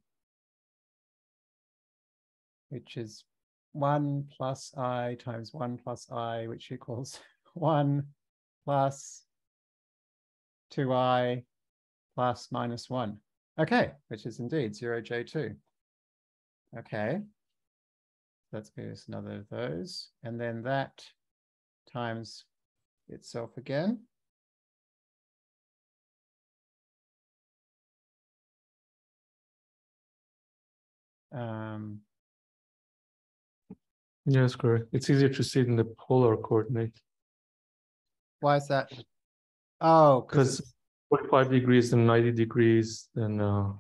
which is 1 plus i times 1 plus i, which equals 1 plus 2i plus minus 1. Okay, which is indeed 0j2. Okay, let's give us another of those. And then that times itself again. Um, Yes, correct. It's easier to see it in the polar coordinate why is that? Oh, because because forty-five degrees and ninety degrees, then uh.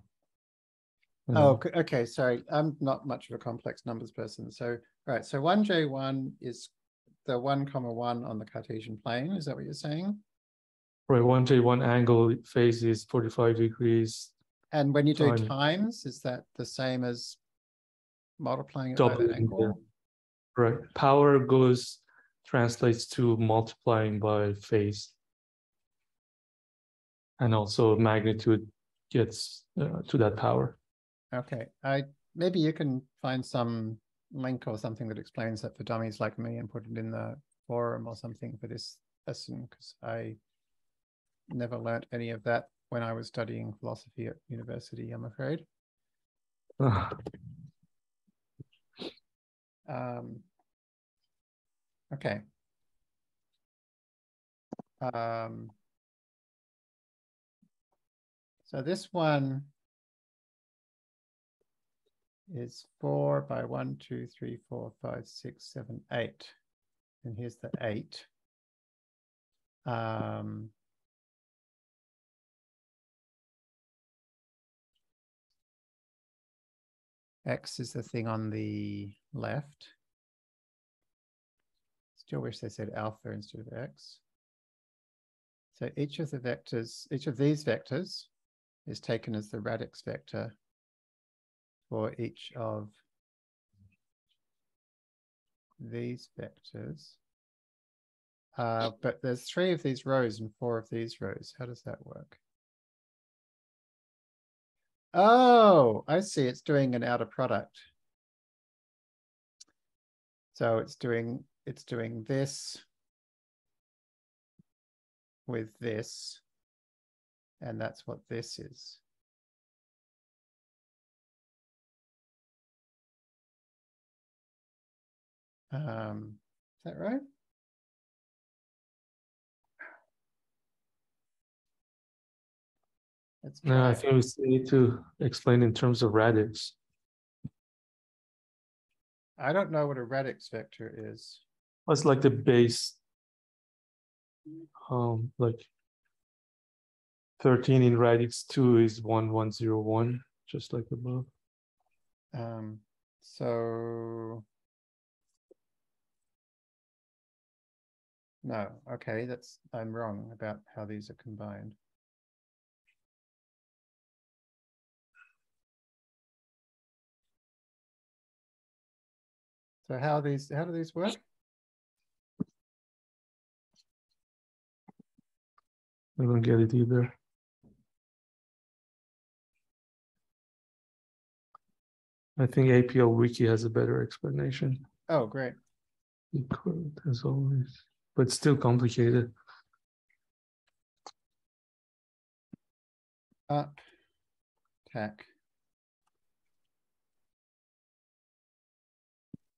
you know, Oh, okay, sorry, I'm not much of a complex numbers person, so, right, so one J one is the one comma one on the Cartesian plane, is that what you're saying? Right, one J one angle phase is forty-five degrees, And when you do Fine. times, is that the same as multiplying it by that angle? right? Power goes, translates to multiplying by phase. And also magnitude gets uh, to that power. Okay, I, maybe you can find some link or something that explains that for dummies like me and put it in the forum or something for this lesson, because I never learnt any of that when I was studying philosophy at university, I'm afraid. Um, okay. Um, so this one is four by one, two, three, four, five, six, seven, eight. And here's the eight. Um, X is the thing on the left. Still wish they said alpha instead of X. So each of the vectors, each of these vectors is taken as the radix vector for each of these vectors. Uh, but there's three of these rows and four of these rows. How does that work? Oh, I see. It's doing an outer product. So it's doing it's doing this with this, and that's what this is. Um, is that right? Let's No, I think we still need to explain in terms of radix. I don't know what a radix vector is. It's like the base? Um, like. Thirteen in radix two is one, one, zero, one, just like above. Um, so. No, okay, that's, I'm wrong about how these are combined. So how these, how do these work? I don't get it either. I think APL wiki has a better explanation. Oh, great. As always, but still complicated. Up, tack,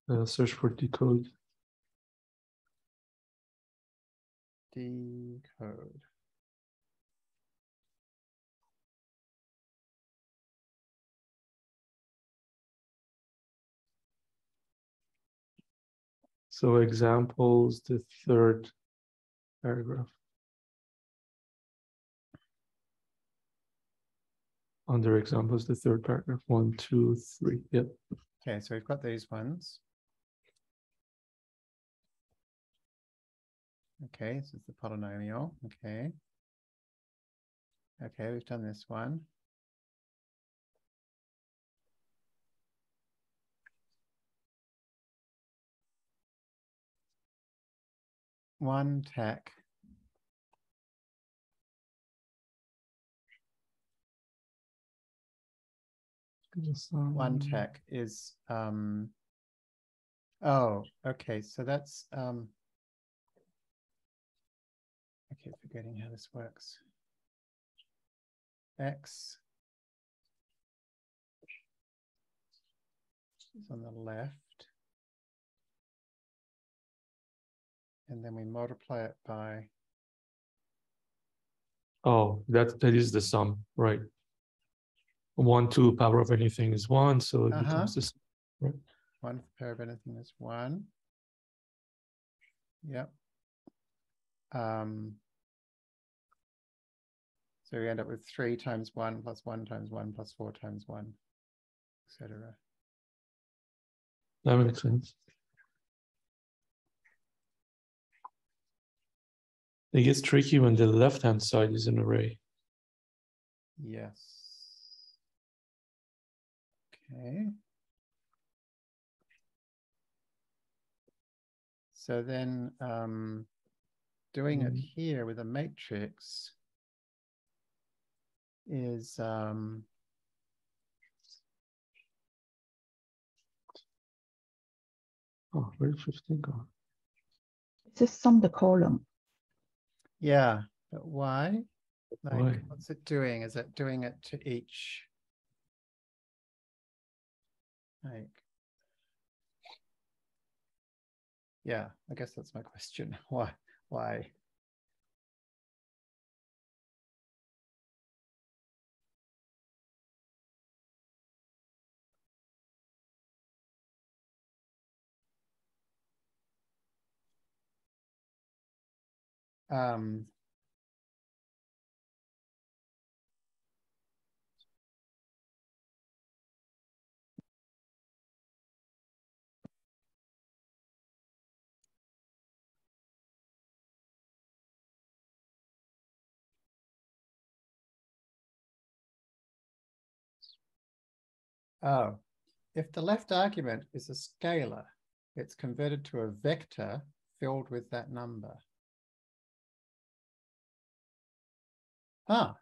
Uh, search for decode. decode. So examples, the third paragraph. Under examples, the third paragraph, one, two, three, yep. Okay, so we've got these ones. Okay, this is the polynomial. Okay. Okay, we've done this one. One tack. One tack is um oh okay so that's um forgetting how this works. X is on the left. And then we multiply it by, Oh, that that is the sum, right? One, two, power of anything is one, so it Uh-huh. becomes this. right? one power of anything is one. Yep. Um, so we end up with three times one plus one times one plus four times one, etc. That makes sense. It gets tricky when the left-hand side is an array. Yes. Okay. So then um, doing it Mm. here with a matrix is um, Oh, where did fifteen go? Just sum the column. yeah, but why? Like, Why? what's it doing? Is it doing it to each? Like, yeah, I guess that's my question. Why? Why? Um, Oh, if the left argument is a scalar, it's converted to a vector filled with that number. Ah,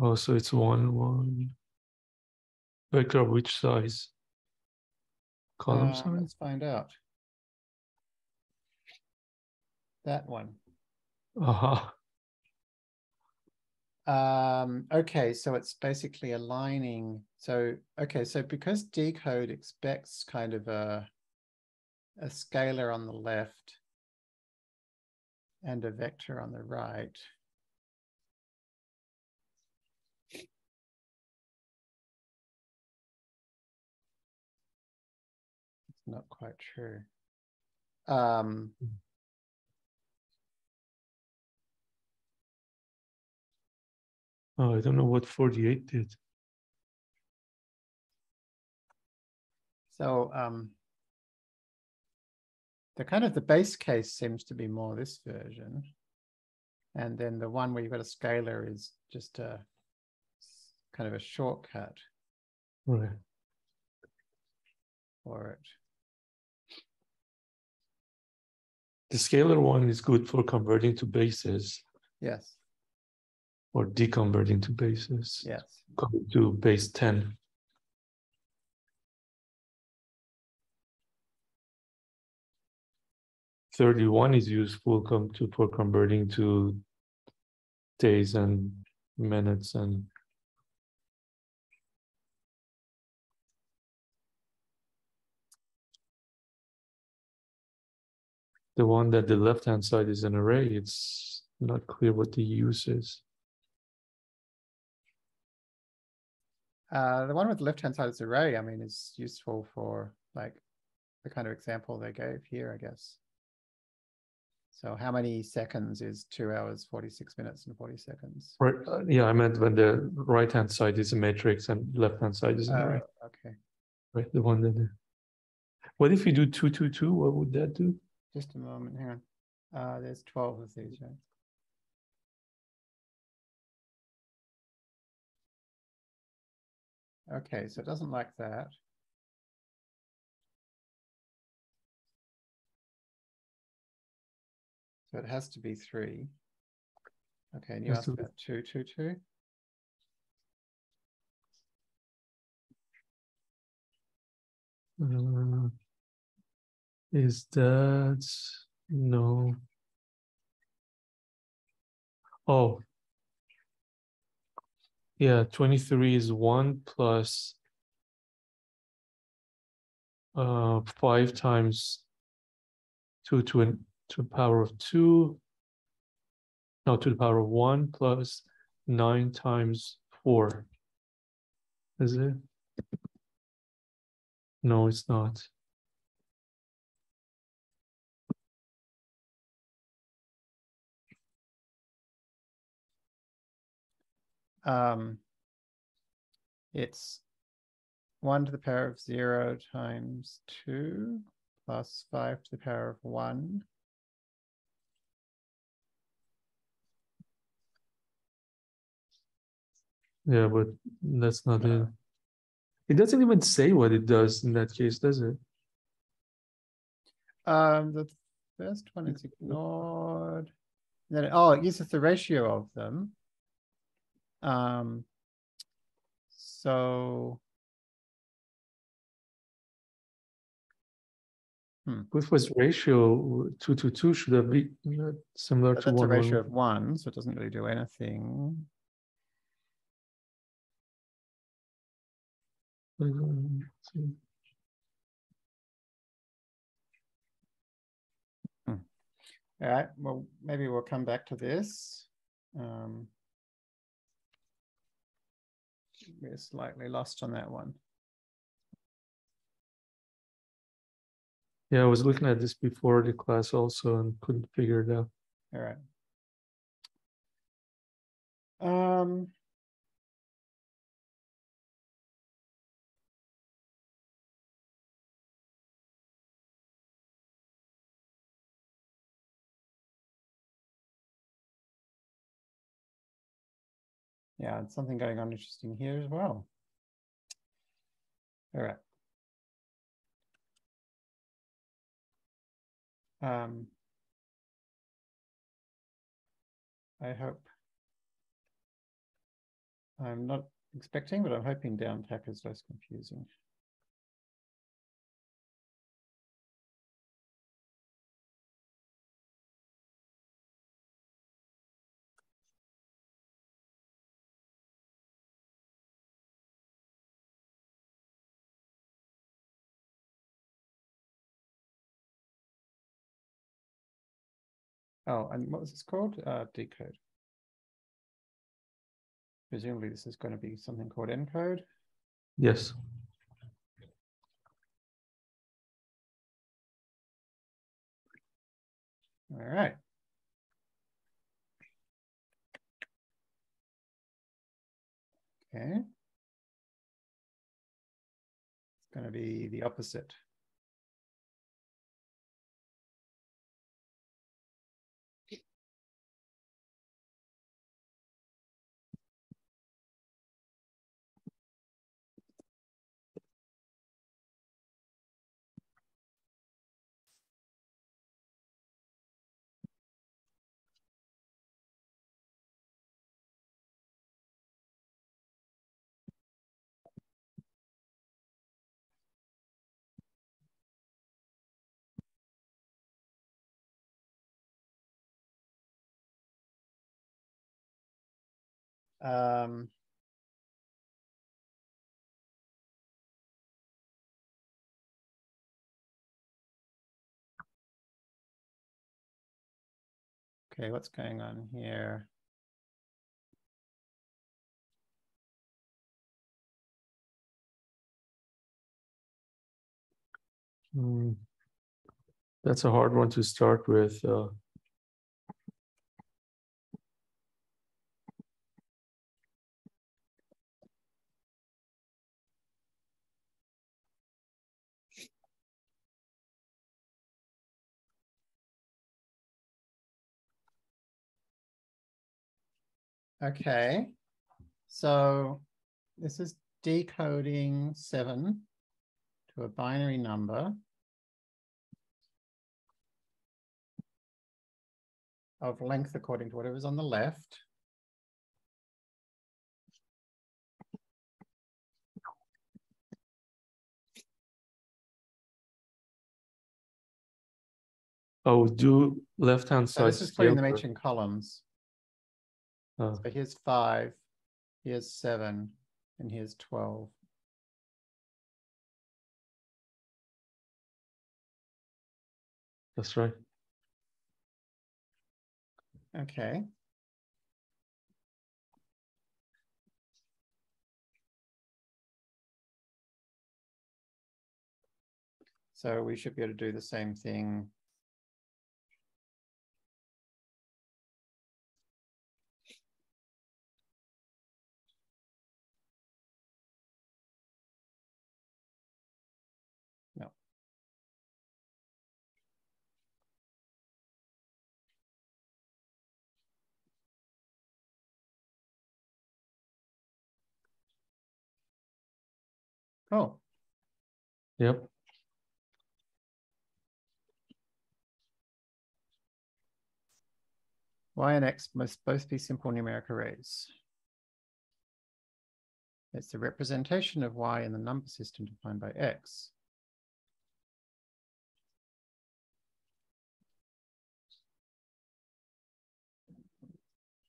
Oh, so it's one, one. Vector of which size? Column uh, size? let's find out. That one. Uh-huh. Um, okay, so it's basically aligning. So, okay, so because decode expects kind of a, a scalar on the left and a vector on the right. Not quite true. Um, oh, I don't know what forty-eight did. So um, the kind of the base case seems to be more this version. And then the one where you've got a scalar is just a kind of a shortcut Right, for it. The scalar one is good for converting to bases Yes, or deconverting to bases. yes. To base ten. Thirty-one is useful come to for converting to days and minutes and the one that the left-hand side is an array, it's not clear what the use is. Uh, the one with the left-hand side is array, I mean, is useful for like the kind of example they gave here, I guess. So how many seconds is two hours, 46 minutes and 40 seconds? Right, uh, yeah, I meant when the right-hand side is a matrix and left-hand side is an array, Oh, okay, right? The one that. What if you do two, two, two? What would that do? Just a moment, hang on. Uh, there's 12 of these, right? Okay, so it doesn't like that. So it has to be three. Okay, and you asked about two, two, two. Uh, Is that, no. Oh. Yeah, twenty-three is one plus. Uh, five times. Two to an, to the power of two. No, to the power of one plus nine times four. Is it? No, it's not. Um, it's one to the power of zero times two plus five to the power of one. Yeah, but that's not it. It doesn't even say what it does in that case, does it? Um, the first one is ignored. Then, oh, it uses the ratio of them. Um, so hmm. With was ratio two to two should have been similar but to that's a one. one, ratio one. of one, so it doesn't really do anything. Um. All right, well, maybe we'll come back to this. Um, we're slightly lost on that one. Yeah, I was looking at this before the class also and couldn't figure it out. All right. Um. Yeah, it's something going on interesting here as well. All right. Um, I hope. I'm not expecting, but I'm hoping down tack is less confusing. Oh, and what was this called? Uh, decode. Presumably this is going to be something called encode. Yes. All right. Okay. It's going to be the opposite. Um, okay, what's going on here? Mm. That's a hard one to start with. Uh, Okay, so this is decoding seven to a binary number of length according to whatever's on the left. Oh, do left-hand side. So side. this is putting them each in columns. For- So here's five, here's seven, and here's twelve. That's right. Okay. So we should be able to do the same thing. Oh, Yep. Y and X must both be simple numeric arrays. It's the representation of Y in the number system defined by X.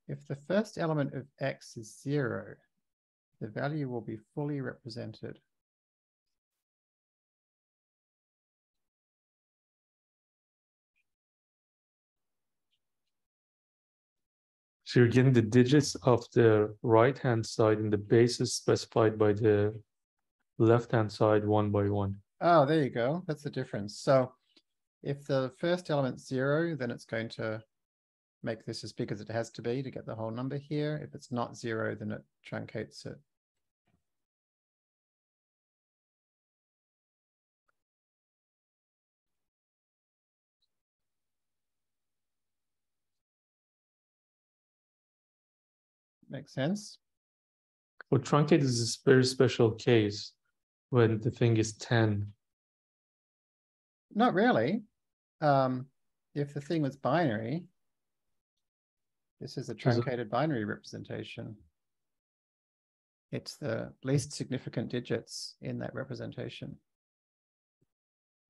If the first element of X is zero, the value will be fully represented. So you're getting the digits of the right-hand side and the bases specified by the left-hand side one by one. Oh, there you go. That's the difference. So if the first element's zero, then it's going to make this as big as it has to be to get the whole number here. If it's not zero, then it truncates it. Makes sense. Well, truncate is this very special case when the thing is 10. Not really. Um, if the thing was binary, this is a truncated binary representation. It's the least significant digits in that representation.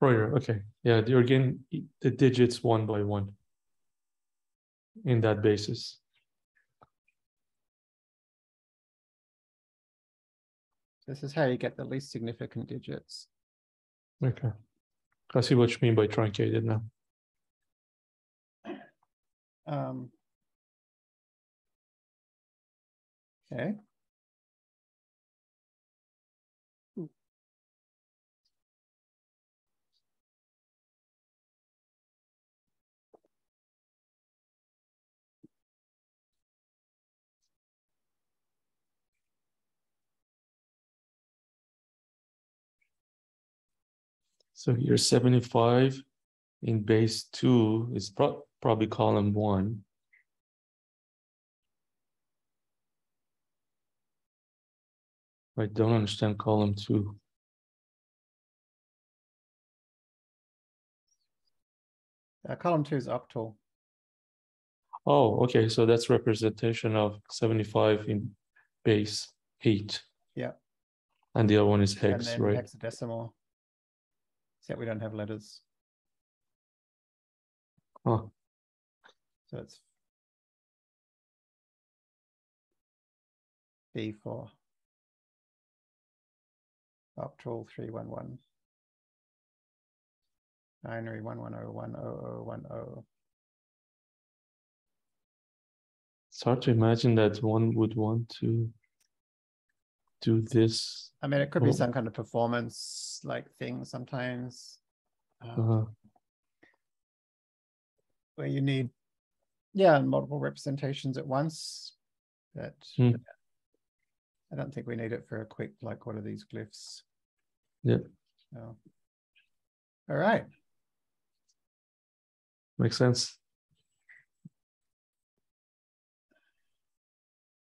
Right, okay. Yeah, you're getting the digits one by one in that basis. This is how you get the least significant digits. Okay. I see what you mean by truncated now. Um, okay. So here 75 in base two is pro- probably column one. I don't understand column two. Uh, column two is octal. Oh, okay, so that's representation of 75 in base eight. Yeah. And the other one is and hex, then right? hexadecimal. Except we don't have letters, Oh. so it's B four. Octal three one one. Binary one one oh one oh oh one oh. It's hard to imagine that one would want to do this. I mean, it could be Oh. some kind of performance like thing sometimes. uh, Uh, where you need, yeah, multiple representations at once. But Hmm. I don't think we need it for a quick, like, what are these glyphs? Yeah. No. All right. makes sense.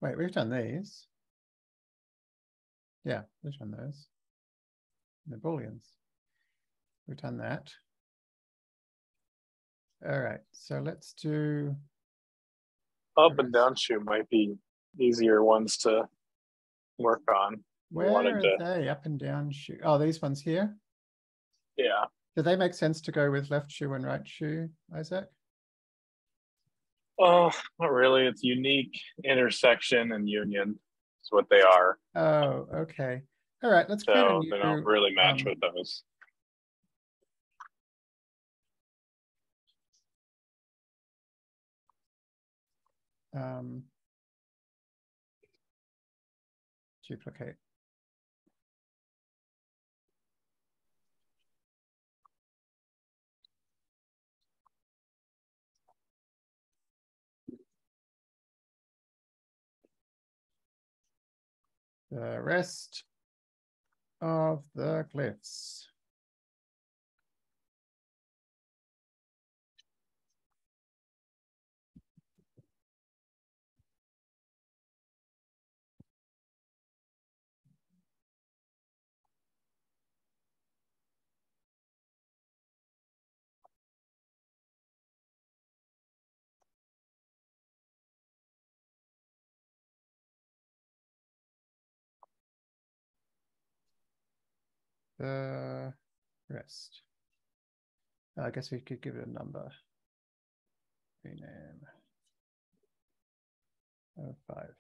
Wait, we've done these. Yeah, we've done those. The booleans. We've done that. All right, so let's do, Up and down shoe might be easier ones to work on. where are to- they? Up and down shoe. Oh, these ones here? Yeah. Do they make sense to go with left shoe and right shoe, Isaac? Oh, not really. It's unique intersection and union. What they are. Oh, okay. All right, let's create a So they don't new, really match um, with those. um, duplicate. The rest of the glyphs. The rest. Uh, I guess we could give it a number. Rename. Oh, five.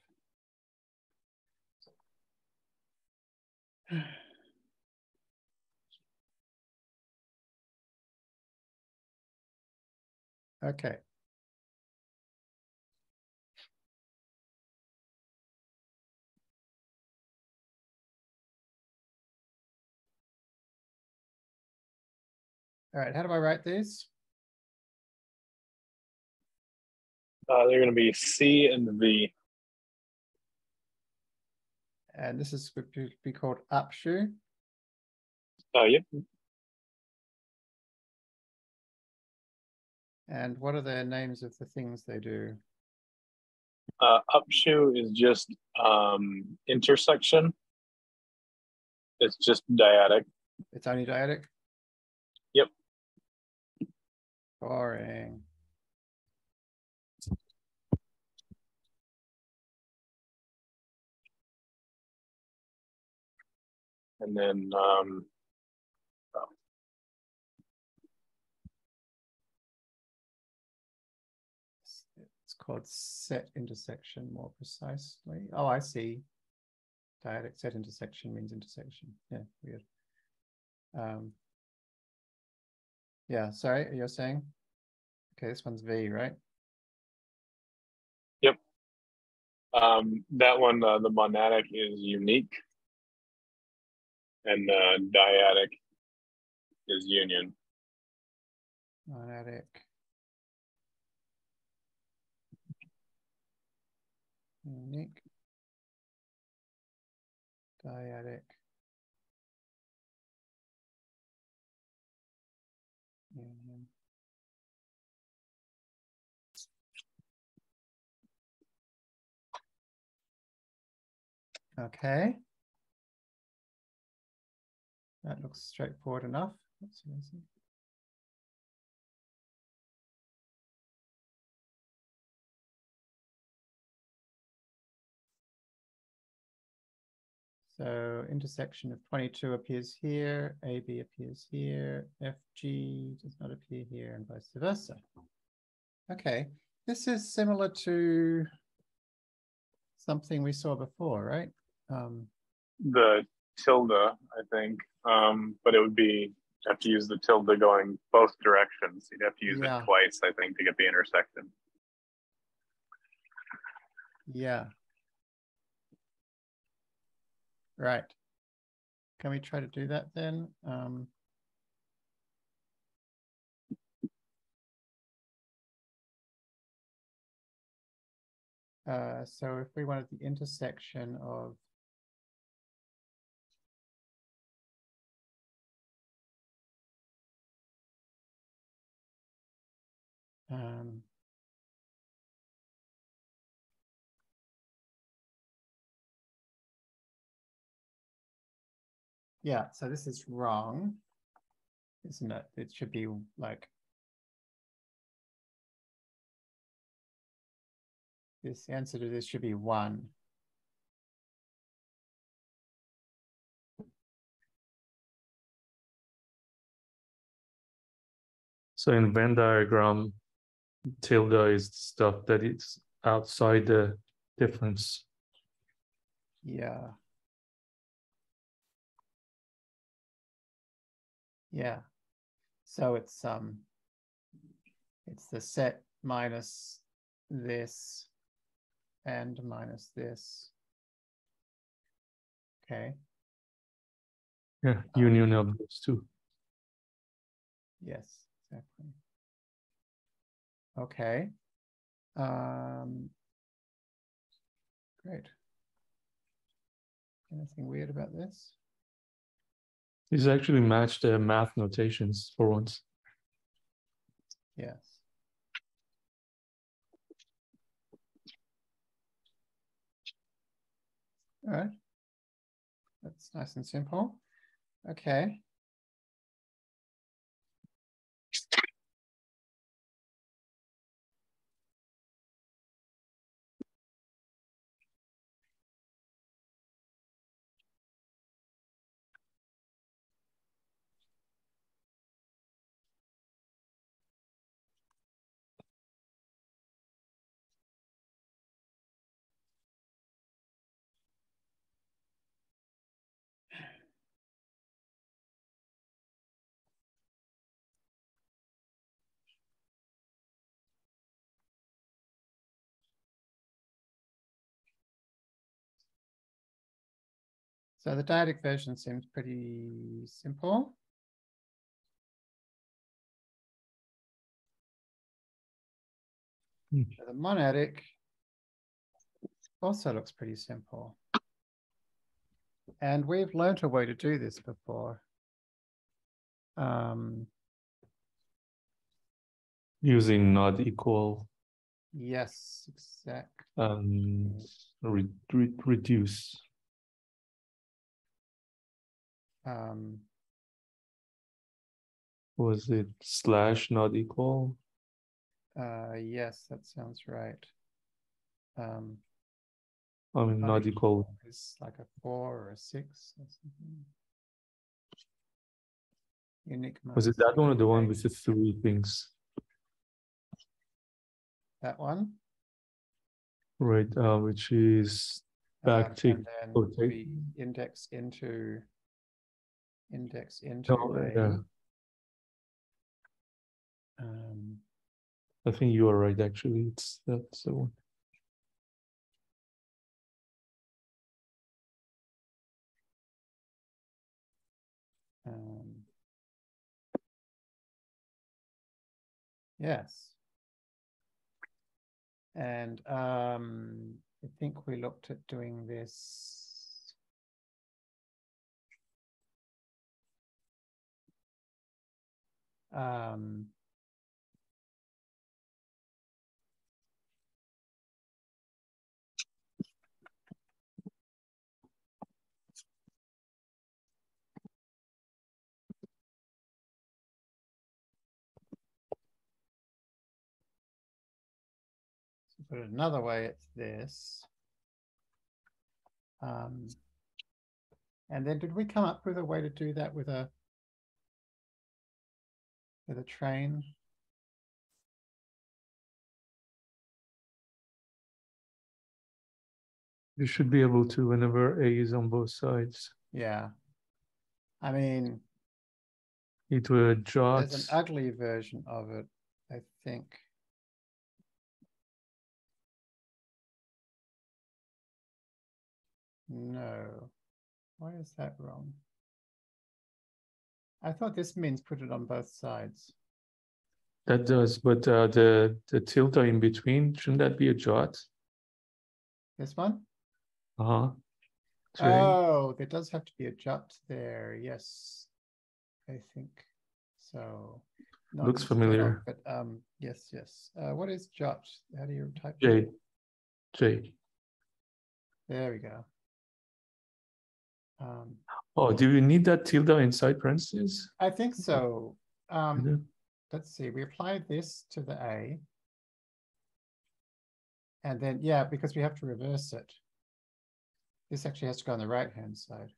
Okay. All right, how do I write these? Uh, they're going to be C and V. And this is going to be called up shoe. Uh, yep. And what are the names of the things they do? Uh, up shoe is just um, intersection. It's just dyadic. It's only dyadic? Boring. And then um, It's- It's called set intersection more precisely. Oh, I see. Dyadic set intersection means intersection. Yeah, weird. Um, yeah, sorry, you're saying? Okay, this one's V, right? um, that one, uh, the monadic is unique. And uh, dyadic is union. Monadic. Unique. Dyadic. Okay. That looks straightforward enough. So intersection of 22 appears here, AB appears here, FG does not appear here, and vice versa. Okay, this is similar to something we saw before, right? Um, The tilde, I think. Um, but it would be, have to use the tilde going both directions. You'd have to use Yeah. it twice, I think, to get the intersection. yeah. Right. Can we try to do that then? Um, uh, so if we wanted the intersection of Um, yeah, so this is wrong, isn't it? It should be like this answer to this should be one. So in Venn diagram, tilde is stuff that is outside the difference. Yeah. Yeah. So it's um it's the set minus this and minus this. Okay. Yeah, Um, union of those two. Yes, exactly. Okay. Um, great. Anything weird about this? These actually match the math notations for once. Yes. All right. That's nice and simple. Okay. So the dyadic version seems pretty simple. Hmm. So The monadic also looks pretty simple. And we've learnt a way to do this before. Um, Using not equal yes, exact. and re- re- reduce. Um, Was it slash not equal? uh, yes, that sounds right. Um, I mean, Not equal. It's like a four or a six or something. Unique. Was it that one or the one with the three things? That one? Right, uh, which is Backtick and then we Index into. Index into. no, a, yeah, Um, I think you are right. Actually, it's that's the one. um, Yes. And um, I think we looked at doing this. Um, put it another way, it's this. Um, and then did we come up with a way to do that with a with a train? You should be able to whenever A is on both sides. Yeah. I mean, It will jot. there's an ugly version of it, I think. No. Why is that wrong? I thought this means put it on both sides. That does, but uh, the the tilde in between shouldn't that be a jot? This one? Uh huh. Oh, there does have to be a jot there. Yes, I think so. Looks familiar. But um, yes, yes. Uh, what is jot? How do you type? J. J. There we go. Um, Oh, do you need that tilde inside parentheses? I think so. Um, Mhm. let's see, we apply this to the A. And then, yeah, because we have to reverse it. This actually has to go on the right-hand side.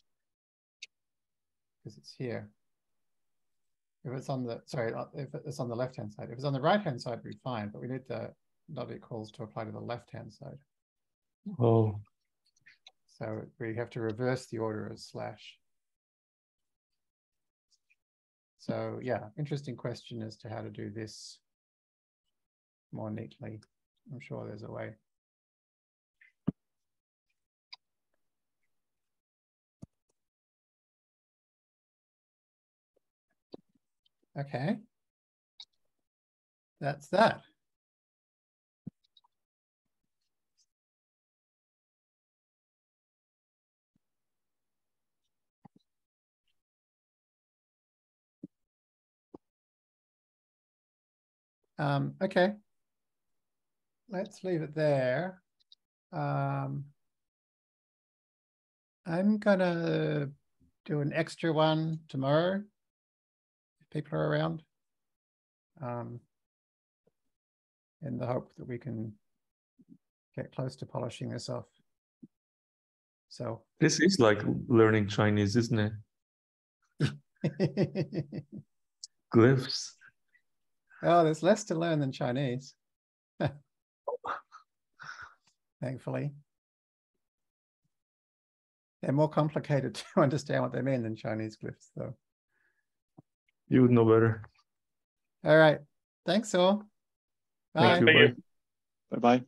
Because it's here. If it's on the, sorry, uh, if it's on the left-hand side, if it's on the right-hand side, we're fine, but we need the not equals to apply to the left-hand side. Oh, So we have to reverse the order of slash. So yeah, interesting question as to how to do this more neatly. I'm sure there's a way. Okay. That's that. Um, okay. Let's leave it there. Um, I'm gonna do an extra one tomorrow. If people are around. Um, in the hope that we can get close to polishing this off. So. this is like learning Chinese, isn't it? Glyphs. Oh, there's less to learn than Chinese. Thankfully. They're more complicated to understand what they mean than Chinese glyphs, though. You would know better. All right. Thanks all. Bye. Thank you. Bye. Bye bye.